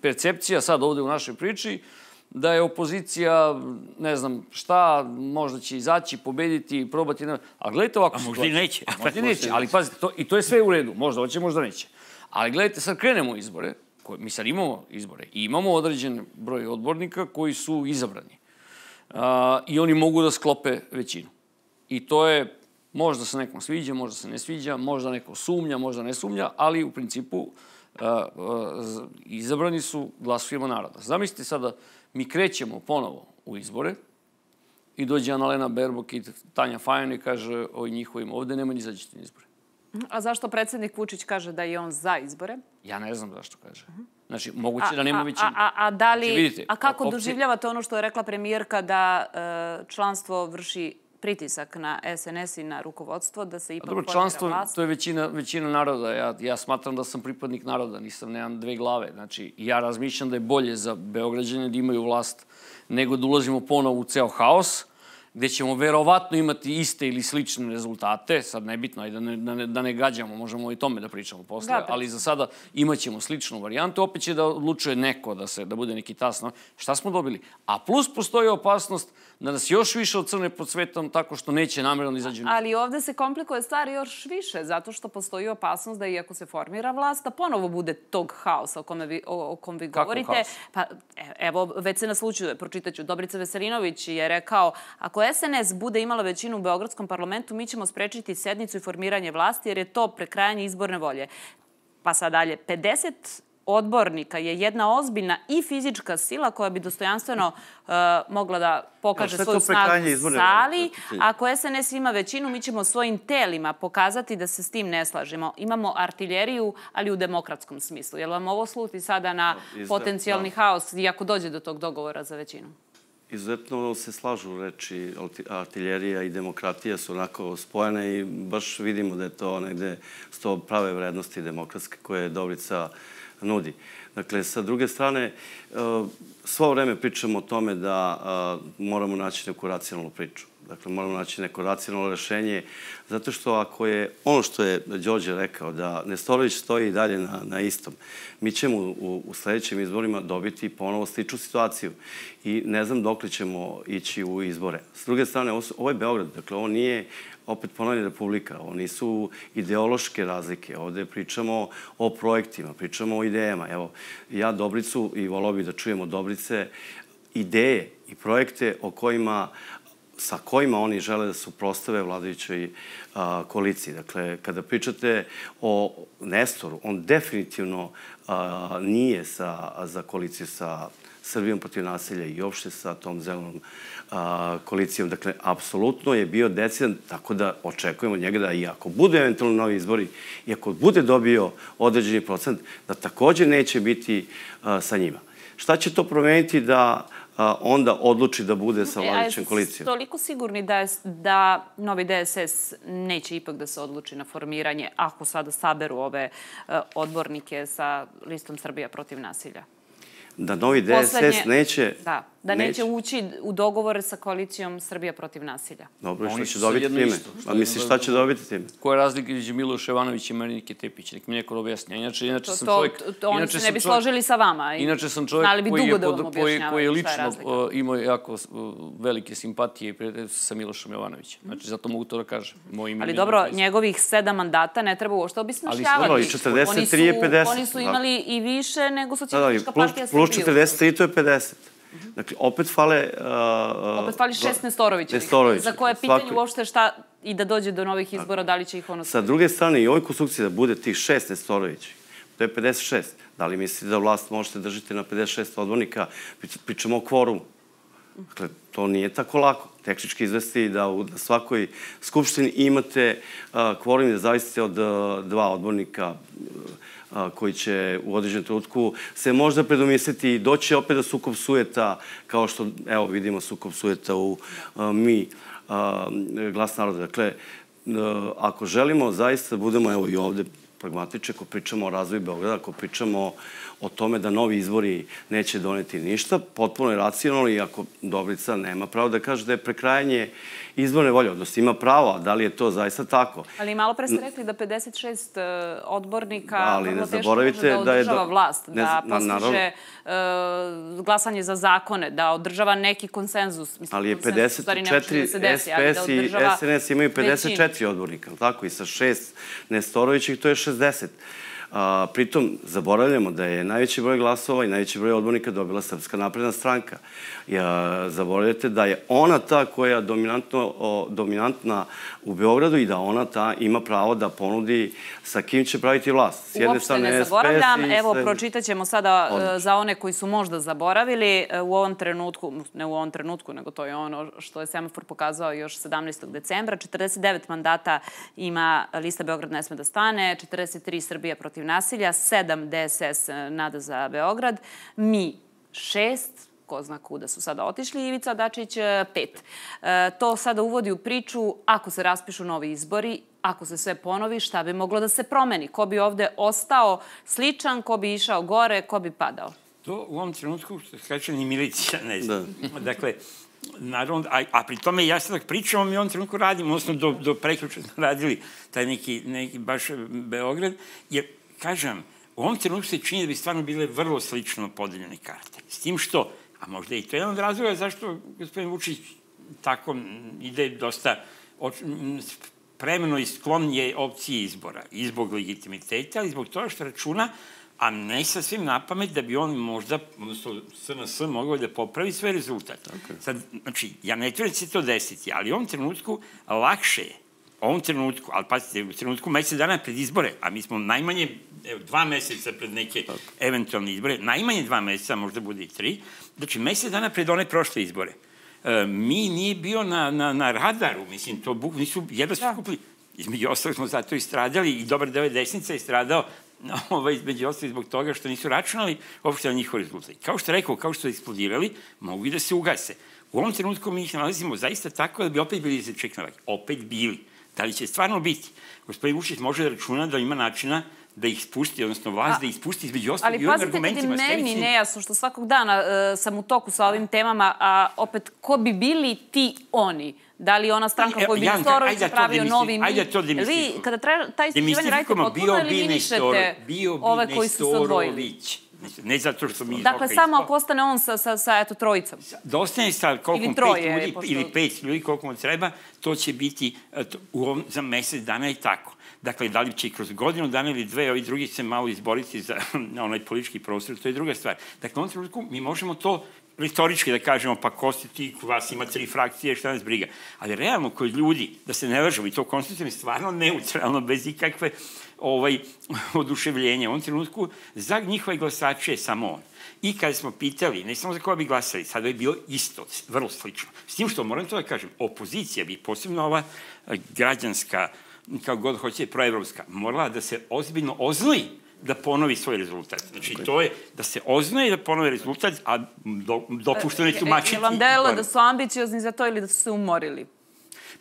Speaker 3: percepcija sad ovde u našoj priči, da je opozicija, ne znam šta, možda će izaći, pobediti, probati... A gledajte ovako...
Speaker 4: A možda i neće.
Speaker 3: A možda i neće, ali pazite, to, i to je sve u redu. Možda hoće, možda neće. Ali gledajte, sad krenemo izbore, koje, mi sad imamo izbore i imamo određen broj odbornika koji su izabrani. A, I oni mogu da sklope većinu. I to je, možda se nekom sviđa, možda se ne sviđa, možda neko sumnja, možda ne sumnja, ali u principu a, a, izabrani su glasujemo naroda. Zamislite sada, mi krećemo ponovo u izbore i dođe Analena Berbok i Tanja Fajon i kaže o njihovim ovde nema ni izađete na izbore.
Speaker 1: A zašto predsednik Vučić kaže da je on za izbore?
Speaker 3: Ja ne znam zašto kaže. Znači, moguće da nema većine.
Speaker 1: A, a, a, da li, znači, vidite, a kako opcije... doživljavate ono što je rekla premijerka da e, članstvo vrši pritisak na SNS i na rukovodstvo da se ipak
Speaker 3: Dobro, članstvo, vlast? to je većina, većina naroda. Ja, ja smatram da sam pripadnik naroda, nisam, nemam dve glave. Znači, ja razmišljam da je bolje za Beograđane da imaju vlast nego da ulazimo ponovo u ceo haos, gde ćemo verovatno imati iste ili slične rezultate, sad nebitno, da ne, da ne, da ne gađamo, možemo i tome da pričamo posle, da, ali za sada imaćemo sličnu varijantu, opet će da odlučuje neko da se da bude neki tasno. Šta smo dobili? A plus postoji opasnost da nas još više ocrne pod svetom tako što neće namjerno da izađu.
Speaker 1: Ali ovde se komplikuje stvar još više, zato što postoji opasnost da iako se formira vlast, da ponovo bude tog haosa o kome vi, o, o kom vi govorite. Haos? Pa, e, evo, već se naslučuje, pročitaću. Dobrica Veselinović je rekao, ako SNS bude imala većinu u Beogradskom parlamentu, mi ćemo sprečiti sednicu i formiranje vlasti, jer je to prekrajanje izborne volje. Pa sad dalje, 50 odbornika je jedna ozbiljna i fizička sila koja bi dostojanstveno uh, mogla da pokaže svoju snagu u sali. Ako SNS ima većinu, mi ćemo svojim telima pokazati da se s tim ne slažemo. Imamo artiljeriju, ali u demokratskom smislu. Jel vam ovo sluti sada na potencijalni da. haos, iako dođe do tog dogovora za većinu?
Speaker 2: Izuzetno se slažu reči artiljerija i demokratija su onako spojene i baš vidimo da je to negde sto prave vrednosti demokratske koje Dobrica nudi. Dakle, sa druge strane, e, svo vreme pričamo o tome da e, moramo naći neku racionalnu priču. Dakle, moramo naći neko racionalno rešenje, zato što ako je ono što je Đorđe rekao, da Nestorović stoji i dalje na, na istom, mi ćemo u, u sledećim izborima dobiti ponovo sličnu situaciju i ne znam dok li ćemo ići u izbore. S druge strane, ovo, ovo je Beograd, dakle, ovo nije opet ponavljam Republika, ovo nisu ideološke razlike, ovde pričamo o projektima, pričamo o idejama. Evo, ja Dobricu i volao bih da čujemo Dobrice ideje i projekte o kojima sa kojima oni žele da suprostave vladajućoj a, koaliciji. Dakle, kada pričate o Nestoru, on definitivno a, nije sa, za koaliciju sa Srbijom protiv nasilja i uopšte sa tom zelenom a, koalicijom. Dakle, apsolutno je bio decidan, tako da očekujemo njega da i ako bude eventualno novi izbori, i ako bude dobio određeni procent, da takođe neće biti a, sa njima. Šta će to promeniti da a, onda odluči da bude sa vladajućem koalicijom.
Speaker 1: toliko sigurni da, je, da novi DSS neće ipak da se odluči na formiranje ako sada saberu ove uh, odbornike sa listom Srbija protiv nasilja?
Speaker 2: Da novi DSS Poslednje, neće...
Speaker 1: Da, da neće. neće ući u dogovore sa koalicijom Srbija protiv nasilja.
Speaker 2: Dobro, što će dobiti time? Isto, A misliš šta će dobiti time?
Speaker 3: Koja je razlika između Miloš Jovanović i Marinike Tepić? Nek mi neko objasnija. Inače, inače
Speaker 1: to,
Speaker 3: sam
Speaker 1: to,
Speaker 3: čovjek...
Speaker 1: To, to, oni se ne bi složili sa vama.
Speaker 3: I, inače sam čovjek koji je, da koji, koji je lično uh, imao jako uh, velike simpatije sa Milošom Jovanovićem. Znači, zato mogu to da kažem.
Speaker 1: Moj ime Ali dobro, njegovih sedam mandata ne treba uopšte obisnašljavati.
Speaker 2: Ali 43 je 50.
Speaker 1: Oni su imali i više nego socijalistička partija
Speaker 2: Srbije. Plus 43 to je 50. Dakle, opet fale...
Speaker 1: Uh, opet fali šest Nestorovića. Nestorović. Za koje je pitanje Svaki... uopšte šta i da dođe do novih izbora, da li će ih ono...
Speaker 2: Sa druge strane, i ovoj konstrukciji da bude tih šest Nestorovića, to je 56. Da li mislite da vlast možete držati na 56 odbornika? Pričamo o kvorumu. Dakle, to nije tako lako. Tehnički izvesti da u da svakoj skupštini imate uh, kvorum da zavisite od uh, dva odbornika uh, koji će u određenom trenutku se možda predomisliti i doći opet do sukob sujeta, kao što, evo, vidimo sukob sujeta u mi, glas naroda. Dakle, ako želimo zaista da budemo, evo i ovde, pragmatiče, ako pričamo o razvoju Beograda, ako pričamo o tome da novi izbori neće doneti ništa, potpuno je racionalno i ako Dobrica nema pravo da kaže da je prekrajanje izborne volje, odnosno ima pravo, a da li je to zaista tako?
Speaker 1: Ali malo pre ste rekli da 56 uh, e, odbornika
Speaker 2: da, ali ne zaboravite da,
Speaker 1: da je do... vlast, ne, da postiže uh, glasanje za zakone, da održava neki konsenzus.
Speaker 2: Mislim, ali je 54, da desi, SPS da i SNS imaju 54 većinu. odbornika, tako? I sa šest Nestorovićih to je 60. A, pritom, zaboravljamo da je najveći broj glasova i najveći broj odbornika dobila Srpska napredna stranka. Ja, zaboravljate da je ona ta koja je dominantno, o, dominantna u Beogradu i da ona ta ima pravo da ponudi sa kim će praviti vlast.
Speaker 1: S jedne Uopšte ne zaboravljam. Evo, pročitat ćemo sada e, Odlično. za one koji su možda zaboravili. E, u ovom trenutku, ne u ovom trenutku, nego to je ono što je Semafor pokazao još 17. decembra. 49 mandata ima lista Beograd ne sme da stane, 43 Srbija protiv nasilja, 7 DSS Nada za Beograd, mi 6, ko zna kuda su sada otišli, Ivica Dačić e, pet. E, to sada uvodi u priču, ako se raspišu novi izbori, ako se sve ponovi, šta bi moglo da se promeni? Ko bi ovde ostao sličan, ko bi išao gore, ko bi padao?
Speaker 4: To u ovom trenutku, kaže, ni milicija ne znam. Da. Dakle, naravno, a, a pri tome ja sad pričamo, mi u ovom trenutku radimo, odnosno do, do prekruča radili taj neki, neki baš Beograd, jer, kažem, u ovom trenutku se čini da bi stvarno bile vrlo slično podeljene karte. S tim što, A možda i to je jedan od razloga zašto gospodin Vučić tako ide dosta premeno i sklon je opcije izbora. I zbog legitimiteta, ali zbog toga što računa, a ne sa svim na pamet da bi on možda, odnosno SNS, mogao da popravi svoj rezultat. Okay. Sad, znači, ja ne tvrdim da će se to desiti, ali u ovom trenutku lakše je ovom trenutku, ali pazite, u trenutku mesec dana pred izbore, a mi smo najmanje evo, dva meseca pred neke Tako. eventualne izbore, najmanje dva meseca, možda bude i tri, znači mesec dana pred one prošle izbore. E, mi nije bio na, na, na radaru, mislim, to buk, nisu, jedva su da. kupili. Između ostalog smo zato i stradali i dobar deo desnica je stradao ovaj, između ostalog zbog toga što nisu računali uopšte na njihov rezultat. Kao što rekao, kao što su eksplodirali, mogu i da se ugase. U ovom trenutku mi ih nalazimo zaista tako da bi opet bili za čeknavak. Opet bili. Da li će stvarno biti? Gospodin Vučić može da računa da ima načina da ih spusti, odnosno vlast da ih spusti između ostalog
Speaker 1: Ali
Speaker 4: i ovim
Speaker 1: pazite kad je
Speaker 4: argumentima.
Speaker 1: meni nejasno što svakog dana uh, sam u toku sa ovim temama, a opet ko bi bili ti oni? Da li ona stranka koju bi Nestorović
Speaker 4: da
Speaker 1: pravio novi mi?
Speaker 4: ajde da to
Speaker 1: Jel Vi, kada tra, taj istraživanje radite potpuno
Speaker 4: bio
Speaker 1: eliminišete
Speaker 4: bio bi
Speaker 1: ove koji su se odvojili.
Speaker 4: Ne zato što mi
Speaker 1: Dakle, samo ako ostane on sa, sa, sa eto, trojicom.
Speaker 4: Da ostane sa koliko
Speaker 1: Ili
Speaker 4: mu
Speaker 1: troje,
Speaker 4: pet ljudi,
Speaker 1: pošto-
Speaker 4: ili pet ljudi koliko mu treba, to će biti eto, u ovom, za mesec dana i tako. Dakle, da li će kroz godinu dana ili dve ovi drugi se malo izboriti za na onaj politički prostor, to je druga stvar. Dakle, u ovom trenutku mi možemo to retorički da kažemo, pa ko si ti, vas ima tri frakcije, šta nas briga. Ali realno, kod ljudi, da se ne lažemo, i to konstitutivno je stvarno neutralno, bez ikakve ovaj, oduševljenja. U ovom trenutku, za njihove glasače je samo on. I kada smo pitali, ne samo za koga bi glasali, sada je bilo isto, vrlo slično. S tim što, moram to da kažem, opozicija bi, posebno ova eh, građanska, kao god hoće, proevropska, morala da se ozbiljno oznoji da ponovi svoj rezultat. Znači, to je da se oznoji da ponovi rezultat, a do, dopušteno je tumačiti.
Speaker 1: Je vam delilo da su ambiciozni za to ili da su se umorili?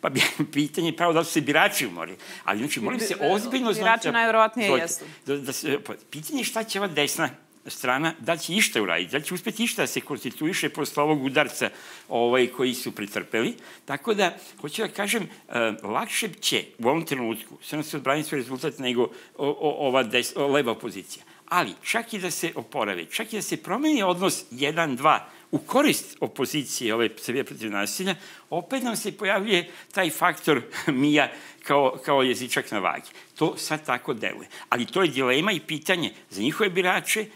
Speaker 4: Pa bi- pitanje je pravo da su se birači umorili. Ali, znači, moram se ozbiljno...
Speaker 1: Birači
Speaker 4: znači,
Speaker 1: najverovatnije
Speaker 4: Izvolite.
Speaker 1: jesu.
Speaker 4: Da, da se, pa, pitanje je šta će ova desna strana, da će išta uraditi, da će uspeti išta da se konstituiše posle ovog udarca ovaj, koji su pretrpeli. Tako da, hoću da kažem, uh, lakše će u ovom trenutku se nam se odbraniti svoj rezultat nego ova des, o, leva opozicija. Ali, čak i da se oporave, čak i da se promeni odnos 1-2 u korist opozicije ove Srbije protiv nasilja, opet nam se pojavljuje taj faktor mija kao, kao jezičak na vagi. To sad tako deluje. Ali to je dilema i pitanje za njihove birače,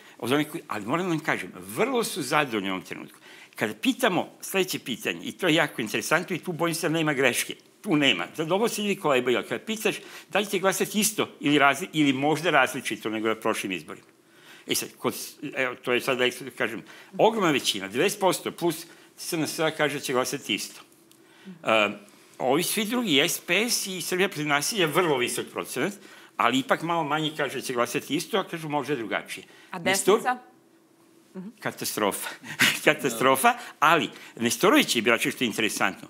Speaker 4: ali moram da vam kažem, vrlo su zadovoljni u ovom trenutku. Kada pitamo sledeće pitanje, i to je jako interesantno i tu bojim se da nema greške, tu nema. Za dobro se ljudi kolebaju, ali kada pitaš da li ćete glasati isto ili, razli, ili možda različito nego na prošlim izborima. E sad, kod, evo, to je sad, da kažem, ogromna većina, 90% plus SNS kaže da će glasati isto. Uh, ovi svi drugi, SPS i Srbija protiv nasilja, vrlo visok procenat, ali ipak malo manje kaže da će glasati isto, a kažu možda drugačije.
Speaker 1: A
Speaker 4: Nestor-
Speaker 1: desnica?
Speaker 4: katastrofa. katastrofa, ali Nestorović je birači što je interesantno.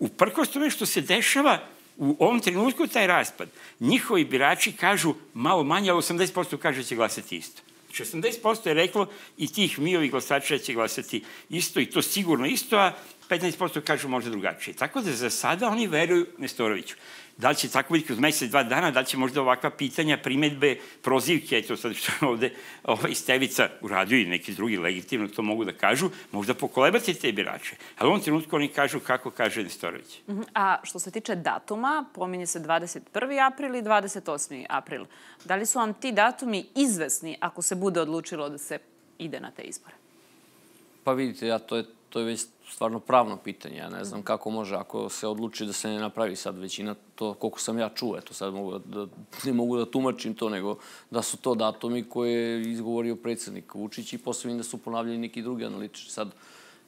Speaker 4: Uprkos tome što se dešava u ovom trenutku taj raspad, njihovi birači kažu malo manje, ali 80% kaže da će glasati isto. Znači 80% je reklo i tih mijovi glasača će glasati isto i to sigurno isto, a 15% kažu možda drugačije. Tako da za sada oni veruju Nestoroviću. Da li će tako biti kroz mesec, dva dana, da li će možda ovakva pitanja, primetbe, prozivke, eto sad što je ovde ovaj, Stevica uradio i neki drugi legitimno to mogu da kažu, možda pokolebati te birače. Ali u ovom trenutku oni kažu kako kaže Nestorović.
Speaker 1: Mhm. A što se tiče datuma, pominje se 21. april i 28. april. Da li su vam ti datumi izvesni ako se bude odlučilo da se ide na te izbore?
Speaker 3: Pa vidite, ja, to, je, to je već stvarno pravno pitanje. Ja ne znam kako može, ako se odluči da se ne napravi sad većina, to koliko sam ja čuo, eto sad mogu da, ne mogu da tumačim to, nego da su to datumi koje je izgovorio predsednik Vučić i posle vidim da su ponavljeni neki drugi analitičari. Sad,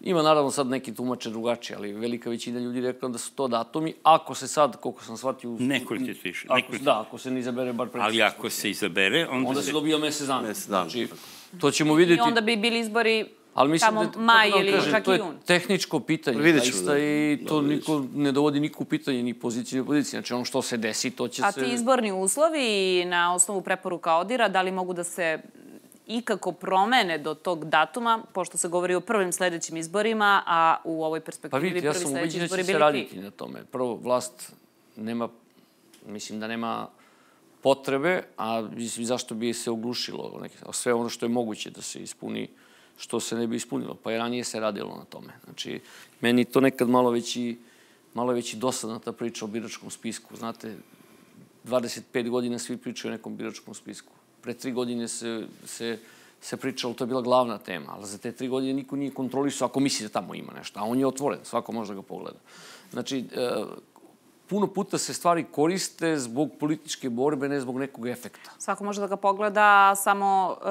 Speaker 3: Ima naravno sad neki tumače drugačije, ali velika većina ljudi rekla da su to datumi, ako se sad, koliko sam shvatio...
Speaker 4: Nekoliko ti više,
Speaker 3: Ako,
Speaker 4: nekoliko.
Speaker 3: da, ako se ne izabere bar predsednik.
Speaker 4: Ali ako se izabere, onda,
Speaker 3: Onda
Speaker 4: se...
Speaker 3: se dobija mesec dana.
Speaker 2: Mesec dana,
Speaker 3: Znači, to ćemo vidjeti.
Speaker 1: I onda bi bili izbori
Speaker 3: Ali mislim
Speaker 1: tamo
Speaker 3: da, je-
Speaker 1: maj
Speaker 3: da
Speaker 1: ili
Speaker 3: kažem,
Speaker 1: čak
Speaker 3: to
Speaker 1: i
Speaker 3: je
Speaker 1: jun.
Speaker 3: tehničko pitanje,
Speaker 2: Vidjet ćemo,
Speaker 3: zaista,
Speaker 2: da.
Speaker 3: i
Speaker 2: Da,
Speaker 3: to
Speaker 2: vidjet
Speaker 3: niko ne dovodi niko u pitanje, ni poziciju, ni opoziciju. Znači, ono što se desi, to će
Speaker 1: A
Speaker 3: se...
Speaker 1: ti izborni uslovi na osnovu preporuka Odira, da li mogu da se ikako promene do tog datuma, pošto se govori o prvim sledećim izborima, a u ovoj
Speaker 3: Pa
Speaker 1: perspektivi
Speaker 3: vidite, ja
Speaker 1: prvi
Speaker 3: sam
Speaker 1: sledeći
Speaker 3: ubeđen da
Speaker 1: izbori
Speaker 3: će se
Speaker 1: bili
Speaker 3: raditi na tome. Prvo, vlast nema, mislim da nema potrebe, a mislim, zašto bi se oglušilo neke, sve ono što je moguće da se ispuni, što se ne bi ispunilo. Pa i ranije se radilo na tome. Znači, meni to nekad malo već i, malo već i dosadna ta priča o biračkom spisku. Znate, 25 godina svi pričaju o nekom biračkom spisku. Pre tri godine se, se, se pričalo, to je bila glavna tema, ali za te tri godine niko nije kontrolisao ako misli da tamo ima nešto, a on je otvoren, svako može da ga pogleda. Znači, e, puno puta se stvari koriste zbog političke borbe, ne zbog nekog efekta.
Speaker 1: Svako može da ga pogleda, samo e,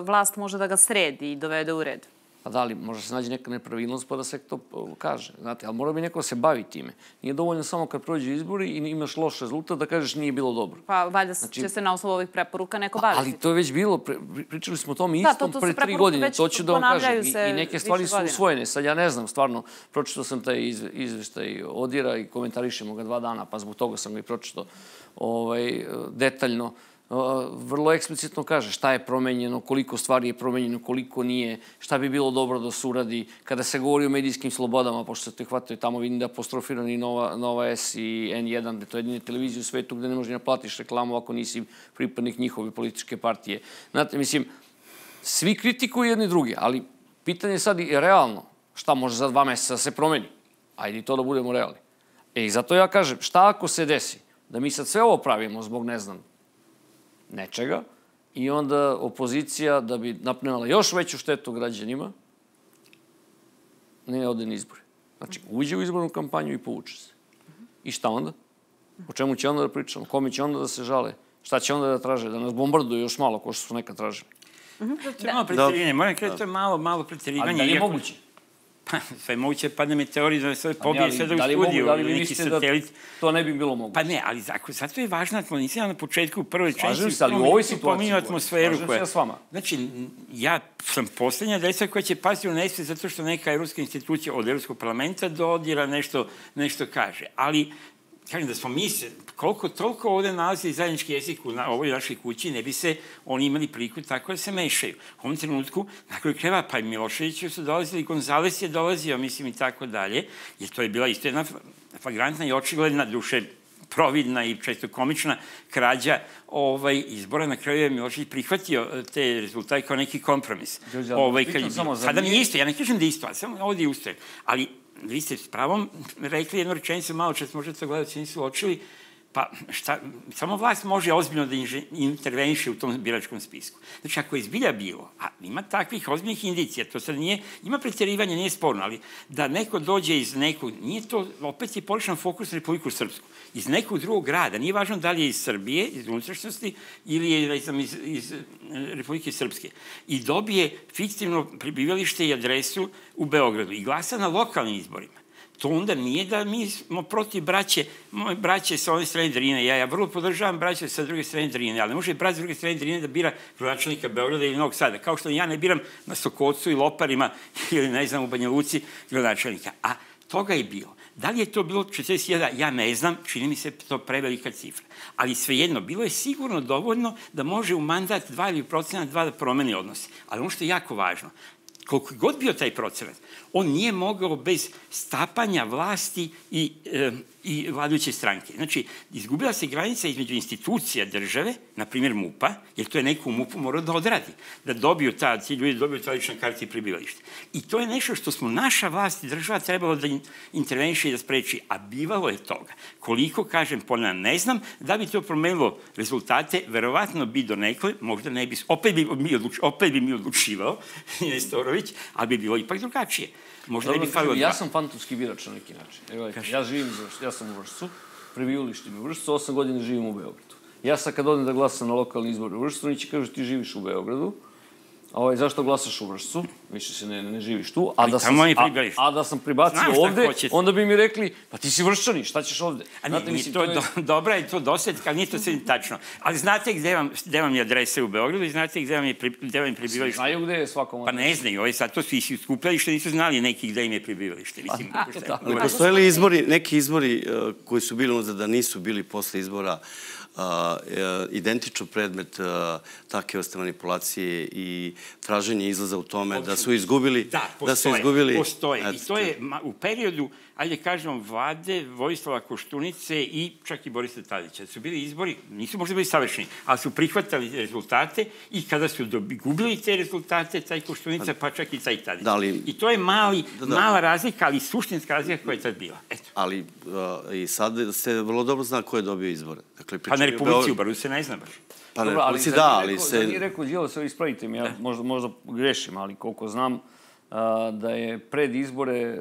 Speaker 1: vlast može da ga sredi i dovede u red.
Speaker 3: Pa da li, može se nađe neka nepravilnost pa da se to kaže, znate, ali mora bi neko da se bavi time. Nije dovoljno samo kad prođe izbori i imaš loš rezultat da kažeš nije bilo dobro.
Speaker 1: Pa valjda će se na osnovu ovih preporuka neko baviti.
Speaker 3: Ali to je već bilo, pre, pričali smo o tome
Speaker 1: Da, to-
Speaker 3: istom
Speaker 1: to
Speaker 3: pre tri godine, to ću da vam kažem. I, I neke stvari su usvojene. Sad ja ne znam, stvarno, pročitao sam taj iz, izveštaj Odira i komentarišemo ga dva dana, pa zbog toga sam ga i pročitao ovaj, detaljno. Vrlo eksplicitno kaže šta je promenjeno, koliko stvari je promenjeno, koliko nije, šta bi bilo dobro da se uradi. Kada se govori o medijskim slobodama, pošto se te hvataju tamo, vidim da apostrofiran i Nova, Nova S i N1, da to je jedine televizije u svetu gde ne možeš da platiš reklamu ako nisi pripadnik njihove političke partije. Znate, mislim, svi kritikuju jedni drugi, ali pitanje je sad i realno. Šta može za dva meseca da se promeni? Ajde i to da budemo realni. E, i zato ja kažem, šta ako se desi? Da mi sad sve ovo pravimo zbog, ne znam, nečega i onda opozicija, da bi napnela još veću štetu građanima, ne ode na izbore. Znači, uđe u izbornu kampanju i povuče se. I šta onda? O čemu će onda da pričamo? Kome će onda da se žale? Šta će onda da traže? Da nas bombarduju još malo, ko što su nekad tražili.
Speaker 4: To je malo preterivanje. Moram kreći, to je malo, malo preterivanje.
Speaker 3: Ali da li je moguće?
Speaker 4: Sve moguće, padne meteorit, da sve pobije sve da u da studiju.
Speaker 3: Da li vi mislite da to ne bi bilo moguće?
Speaker 4: Pa ne, ali zato, zato je važna atmosfera na početku, u prvoj česti.
Speaker 3: Slažem se, ali u ovoj situaciji.
Speaker 4: atmosferu.
Speaker 3: Slažem se ja s vama.
Speaker 4: Znači, ja sam poslednja deca koja će pasti u nesve zato što neka evropska institucija od Evropskog parlamenta dodira nešto, nešto kaže. Ali kažem da smo mi se, koliko toliko ovde nalazi zajednički jezik u na, ovoj našoj kući, ne bi se oni imali priliku tako da se mešaju. U ovom trenutku, na kraju kreva, pa i Milošević su dolazili, Gonzales je dolazio, mislim i tako dalje, jer to je bila isto jedna flagrantna i očigledna duše providna i često komična krađa ovaj, izbora. Na kraju je Milošević prihvatio e, te rezultate kao neki kompromis.
Speaker 3: Đorđe, ovaj, kad je,
Speaker 4: sada mi isto, ja ne kažem da isto, ali samo ovdje ustajem. Ali vi ste s pravom rekli jednu rečenicu, malo čas možda to gledalci nisu očili, pa šta, samo vlast može ozbiljno da interveniše u tom biračkom spisku. Znači, ako je zbilja bilo, a ima takvih ozbiljnih indicija, to sad nije, ima pretjerivanje, nije sporno, ali da neko dođe iz nekog, nije to, opet je poličan fokus na Republiku Srpsku, iz nekog drugog grada, nije važno da li je iz Srbije, iz unutrašnjosti, ili je, iz, iz Republike Srpske, i dobije fiktivno prebivalište i adresu u Beogradu i glasa na lokalnim izborima to onda nije da mi smo protiv braće, moje braće sa one strane Drine. Ja, ja vrlo podržavam braće sa druge strane Drine, ali ne može brat sa druge strane Drine da bira gradonačelnika Beograda ili Novog Sada. Kao što ja ne biram na Sokocu i Loparima ili ne znam u Banja Luci gradonačelnika. A toga je bilo. Da li je to bilo 41? Ja ne znam, čini mi se to prevelika cifra. Ali svejedno, bilo je sigurno dovoljno da može u mandat dva ili procenat dva da promeni odnose. Ali ono što je jako važno, koliko god bio taj procenat, on nije mogao bez stapanja vlasti i e, i vladajuće stranke. Znači, izgubila se granica između institucija države, na primjer MUPA, jer to je neko u MUP-u morao da odradi, da dobiju ta, ti ljudi dobiju ta lična karta i prebivalište. I to je nešto što smo naša vlast i država trebalo da interveniše i da spreči, a bivalo je toga. Koliko, kažem, ponavljam, ne znam, da bi to promenilo rezultate, verovatno bi do nekle, možda ne bi, opet bi mi, odluč, opet bi mi odlučivao, Nestorović, ali bi bilo ipak drugačije. Možda ne bi falilo
Speaker 3: Ja sam fantomski birač na neki način. Evo, ja živim, ja sam u Vršcu, prebivalište mi u Vršcu, osam godina živim u Beogradu. Ja sad kad odem da glasam na lokalni izbor u Vršcu, oni će kažu ti živiš u Beogradu, Ovaj, zašto glasaš u Vršcu? Više se ne, ne živiš tu. A da, sam, a, a da sam pribacio ovde, hoćete. onda bi mi rekli, pa ti si vršćani, šta ćeš ovde?
Speaker 4: A nije, znate, mislim, to, je... Do, dobra je to dosetka, nije to sve tačno. Ali znate gde vam, gde vam je adrese u Beogradu i znate gde vam je, pri, gde vam je prebivalište?
Speaker 3: Znaju gde je svakom
Speaker 4: Pa ne znaju, ovaj sad to su skupljali što nisu znali neki gde im je prebivalište. Mislim,
Speaker 2: a, a, a, postoje li izbori, neki izbori uh, koji su bili unazad da nisu bili posle izbora a, e, identičan predmet a, takve vrste manipulacije i traženje izlaza u tome da su izgubili
Speaker 4: da, postoje, da su izgubili postoje i to je u periodu ajde kažemo, vlade Vojislava Koštunice i čak i Borisa Tadića. Su bili izbori, nisu možda bili savršeni, ali su prihvatali rezultate i kada su gubili te rezultate, taj Koštunica, pa čak i taj Tadić. Da li... I to je mali, da, da. mala razlika, ali suštinska razlika koja je tad bila. Eto.
Speaker 2: Ali uh, i sad se vrlo dobro zna ko je dobio izbore.
Speaker 4: Dakle, pa na Republici u Baru se ne zna baš.
Speaker 2: Pa na Republici da, ali
Speaker 3: se... Da nije rekao, Đelo, se ispravite mi, ja da. možda, možda grešim, ali koliko znam, da je pred izbore e,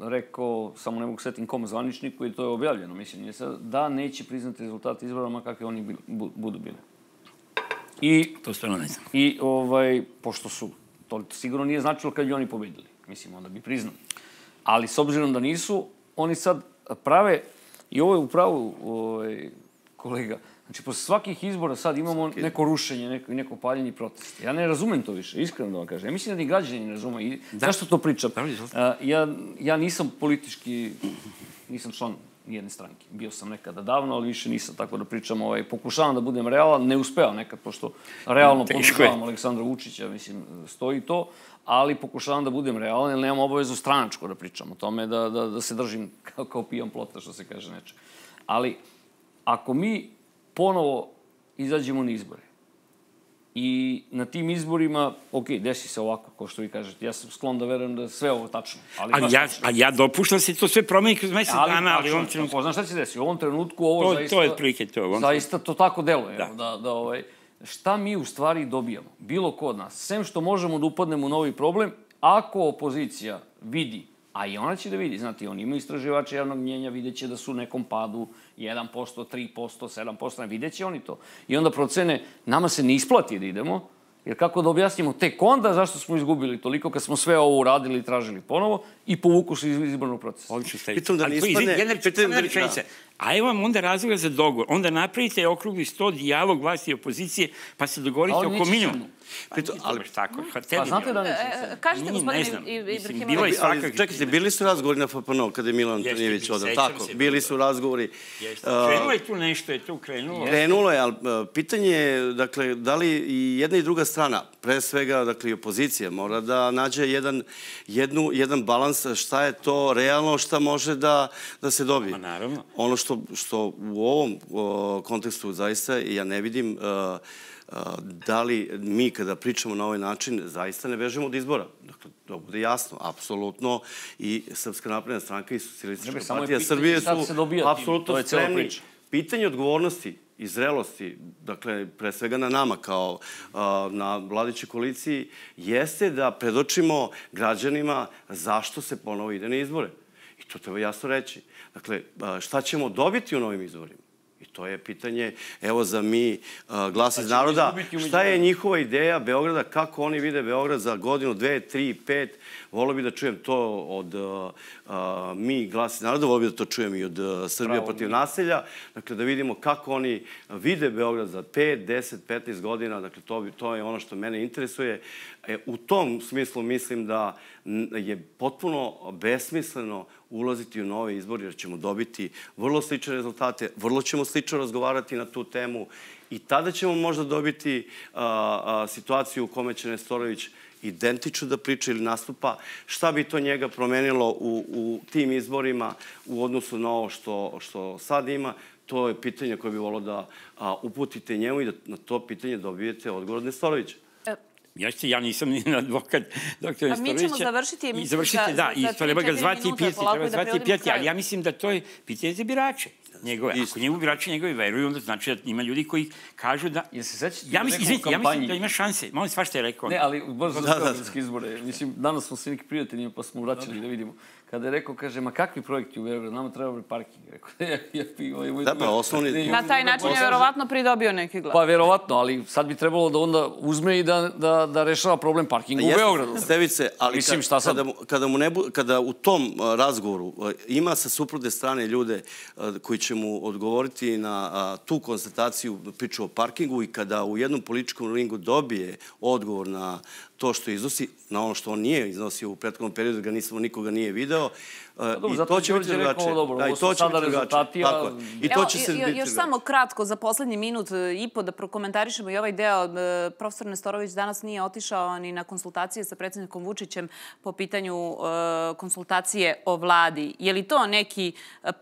Speaker 3: rekao, samo ne mogu setim kom zvaničniku i to je objavljeno, mislim, nije sad, da neće priznati rezultate izbora, kakve oni budu bile.
Speaker 4: I, to stvarno ne znam.
Speaker 3: I, ovaj, pošto su, to sigurno nije značilo kad bi oni pobedili. Mislim, onda bi priznali. Ali s obzirom da nisu, oni sad prave, i ovo je upravo ovaj, kolega, Znači, posle svakih izbora sad imamo neko rušenje, neko, neko paljenje protest. Ja ne razumem to više, iskreno da vam kažem. Ja mislim da ni građani ne razume. I da. zašto to pričam? Uh, ja, ja nisam politički, nisam član nijedne stranke. Bio sam nekada davno, ali više nisam, tako da pričam, ovaj, pokušavam da budem realan, ne uspevam nekad, pošto realno podržavam Aleksandra Vučića, mislim, stoji to, ali pokušavam da budem realan, jer nemam obavezu stranačko da pričam o tome, da, da, da se držim kao, kao pijan plota, što se kaže neče. Ali, ako mi ponovo izađemo na izbore, I na tim izborima, ok, desi se ovako, kao što vi kažete. Ja sam sklon da verujem da je sve ovo tačno.
Speaker 4: Ali, ali ja, a ja dopuštam se to sve promeni kroz mesec ali, dana, ali u ovom
Speaker 3: trenutku... Znaš šta će desiti? U ovom trenutku ovo
Speaker 4: to,
Speaker 3: zaista...
Speaker 4: To je otprilike to.
Speaker 3: Zaista to tako deluje. Da. da, da ovaj, šta mi u stvari dobijamo? Bilo ko od nas. Sem što možemo da upadnemo u novi problem, ako opozicija vidi A i ona će da vidi, znate, oni imaju istraživače javnog mnjenja, vidjet će da su u nekom padu 1%, 3%, 7%, vidjet će oni to. I onda procene, nama se ne isplati da idemo, Jer kako da objasnimo tek onda zašto smo izgubili toliko kad smo sve ovo uradili i tražili ponovo i povuku se iz izbornog procesa.
Speaker 4: Odlično ste. Pitam da ne ispadne... Jedna rečenica. A evo vam onda razloga za dogovor. Onda napravite okrugli sto dijalog vlasti i opozicije, pa se dogovorite oko minimumu. Pa Pritom, ali tako.
Speaker 3: Pa znate da neće
Speaker 1: se. E, kažite, gospodine Ibrahimović.
Speaker 2: Svakak... Čekajte, bili su razgovori na FPNO kada je Milan Antonijević odao. Tako, bili su razgovori.
Speaker 4: Krenulo je tu nešto, je tu krenulo.
Speaker 2: Krenulo je, ali pitanje je, dakle, da li i jedna i druga strana, pre svega, dakle, i opozicija, mora da nađe jedan, jednu, jedan balans šta je to realno, šta može da, da se dobije.
Speaker 4: Ma naravno.
Speaker 2: Ono što, što u ovom o, kontekstu zaista ja ne vidim uh, da li mi kada pričamo na ovaj način zaista ne bežemo od izbora. Dakle, to bude jasno, apsolutno i Srpska napredna stranka i Socialistička partija Srbije su apsolutno spremni. Pitanje odgovornosti i zrelosti, dakle, pre svega na nama kao na vladićoj koaliciji, jeste da predočimo građanima zašto se ponovo ide na izbore. I to treba jasno reći. Dakle, šta ćemo dobiti u novim izborima? I to je pitanje, evo za mi, glas iz naroda, šta je njihova ideja Beograda, kako oni vide Beograd za godinu, dve, tri, pet. Volio bi da čujem to od mi, glas iz naroda, volio bi da to čujem i od Srbija protiv naselja. Dakle, da vidimo kako oni vide Beograd za 5, 10, 15 godina. Dakle, to, to je ono što mene interesuje. E, u tom smislu mislim da je potpuno besmisleno ulaziti u nove izbore jer ćemo dobiti vrlo slične rezultate, vrlo ćemo slično razgovarati na tu temu i tada ćemo možda dobiti a, a, situaciju u kome će Nestorović identično da priča ili nastupa, šta bi to njega promenilo u, u tim izborima u odnosu na ovo što, što sad ima, to je pitanje koje bi volio da a, uputite njemu i da na to pitanje dobijete odgovor od Nestorovića.
Speaker 4: Ja, ću, ja nisam ni advokat doktora Nestorovića.
Speaker 1: A mi ćemo završiti
Speaker 4: završite, da, i treba ga zvati i pijati, treba zvati i pijati, ali ja mislim da to je pitanje za birače njegove. Isto. Ako njemu birači njegove veruju, onda znači da ima ljudi koji kažu da...
Speaker 3: Jel se sećate
Speaker 4: ja mislim, izvijek, ja mislim da ima šanse. Molim svašta je rekao.
Speaker 3: Ne, ali baš da, da, da. izbore. Mislim, danas smo se neki prijateljima pa smo vraćali da vidimo kada je rekao, kaže, ma kakvi projekti u Beogradu, nama treba parking. Rekao, ja, ja,
Speaker 2: ja, da, pa osnovni...
Speaker 1: Na taj način je verovatno pridobio neki glas.
Speaker 3: Pa verovatno, ali sad bi trebalo da onda uzme i da, da, da rešava problem parkinga u Beogradu.
Speaker 2: Stevice, ali Mislim, šta sad? Kada, mu, kada, mu ne bu, kada u tom razgovoru ima sa suprotne strane ljude koji će mu odgovoriti na tu konstataciju priču o parkingu i kada u jednom političkom ringu dobije odgovor na to što iznosi, na ono što on nije iznosio u prethodnom periodu, ga nismo, nikoga nije video.
Speaker 3: Pa dobro, I to će biti drugačije. Dobro, da, i to će biti drugačije. Tako
Speaker 2: I to će se
Speaker 1: biti
Speaker 2: drugačije.
Speaker 1: Još samo kratko, za poslednji minut e, i po da prokomentarišemo i ovaj deo. E, profesor Nestorović danas nije otišao ni na konsultacije sa predsednikom Vučićem po pitanju e, konsultacije o vladi. Je li to neki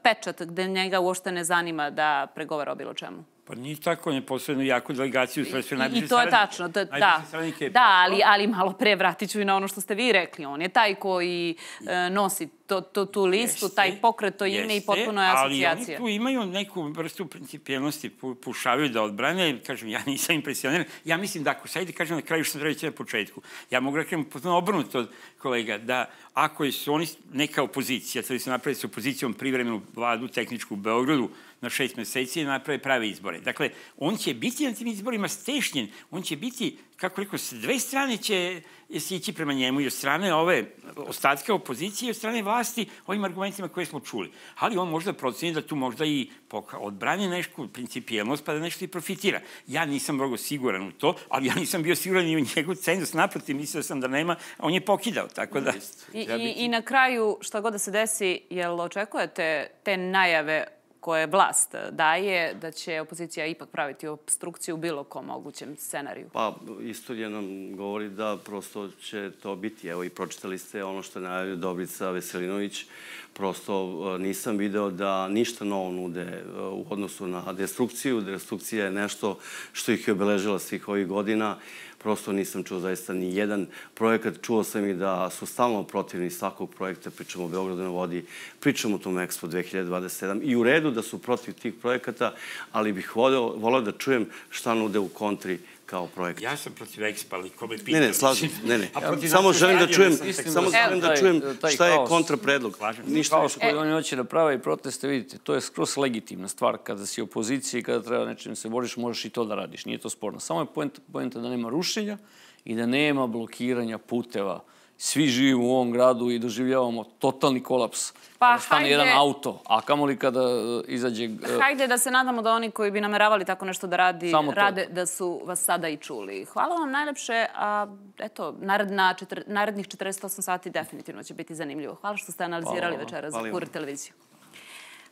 Speaker 1: pečat gde njega uopšte ne zanima da pregovara o bilo čemu?
Speaker 4: Pa nije tako, ne posebno jaku delegaciju, sve sve najbliže
Speaker 1: I to je tačno, da, da, da ali, ali malo pre vratit ću i na ono što ste vi rekli. On je taj koji e, nosi to, to, tu listu, jeste, taj pokret, to ime jeste, i potpuno je asocijacija.
Speaker 4: Ali oni tu imaju neku vrstu principijelnosti, pušavaju da odbrane, kažem, ja nisam impresioniran. Ja mislim da ako sad ide, kažem na kraju što sam reći na početku, ja mogu da kažem potpuno obrnuto od kolega, da ako su oni neka opozicija, to su napravili sa opozicijom privremenu vladu tehničku u Beogradu, na šest meseci i naprave prave izbore. Dakle, on će biti na tim izborima stešnjen, on će biti, kako rekao, s dve strane će se ići prema njemu i od strane ove ostatke opozicije i od strane vlasti ovim argumentima koje smo čuli. Ali on možda proceni da tu možda i odbrani nešto principijelnost pa da nešto i profitira. Ja nisam mnogo siguran u to, ali ja nisam bio siguran i u njegov cenzus. Naprotiv, mislio sam da nema, a on je pokidao, tako da...
Speaker 1: I, i, I na kraju, šta god da se desi, jel očekujete te najave koje vlast daje, da će opozicija ipak praviti obstrukciju u bilo kom mogućem scenariju?
Speaker 2: Pa, istorija nam govori da prosto će to biti. Evo i pročitali ste ono što je najavio Dobrica Veselinović. Prosto e, nisam video da ništa novo nude e, u odnosu na destrukciju. Destrukcija je nešto što ih je obeležila svih ovih godina prosto nisam čuo zaista ni jedan projekat. Čuo sam i da su stalno protivni svakog projekta, pričamo o Beogradu na vodi, pričamo o tom Expo 2027 i u redu da su protiv tih projekata, ali bih voleo, voleo da čujem šta nude u kontri kao projekt.
Speaker 4: Ja sam protiv Expo, ali ko me pita...
Speaker 2: Ne, ne, slažem, ne, ne. Samo želim da čujem, samo želim da čujem šta je kontrapredlog.
Speaker 3: Ništa kao što oni hoće da prave i proteste, vidite, to je skroz legitimna stvar. Kada si opozicija i kada treba nečim se boriš, možeš i to da radiš. Nije to sporno. Samo je poenta da nema rušenja i da nema blokiranja puteva svi živimo u ovom gradu i doživljavamo totalni kolaps. Pa stane hajde, jedan auto, a kamoli kada e, izađe...
Speaker 1: E, hajde da se nadamo da oni koji bi nameravali tako nešto da radi, rade, da su vas sada i čuli. Hvala vam najlepše, a eto, naredna, četir, narednih 48 sati definitivno će biti zanimljivo. Hvala što ste analizirali večera za Kurir televiziju.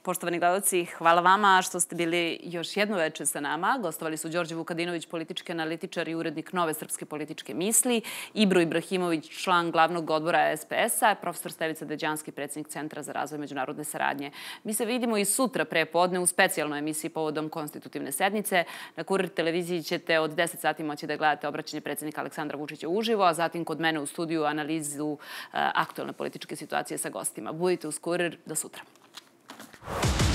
Speaker 1: Poštovani gledalci, hvala vama što ste bili još jedno veče sa nama. Gostovali su Đorđe Vukadinović, politički analitičar i urednik Nove srpske političke misli, Ibro Ibrahimović, član glavnog odbora SPS-a, profesor Stevica Deđanski, predsjednik Centra za razvoj međunarodne saradnje. Mi se vidimo i sutra pre podne u specijalnoj emisiji povodom konstitutivne sednice. Na Kurir televiziji ćete od 10 sati moći da gledate obraćanje predsjednika Aleksandra Vučića uživo, a zatim kod mene u studiju analizu uh, aktualne političke situacije sa gostima. Budite uz Kurir do sutra. Bye.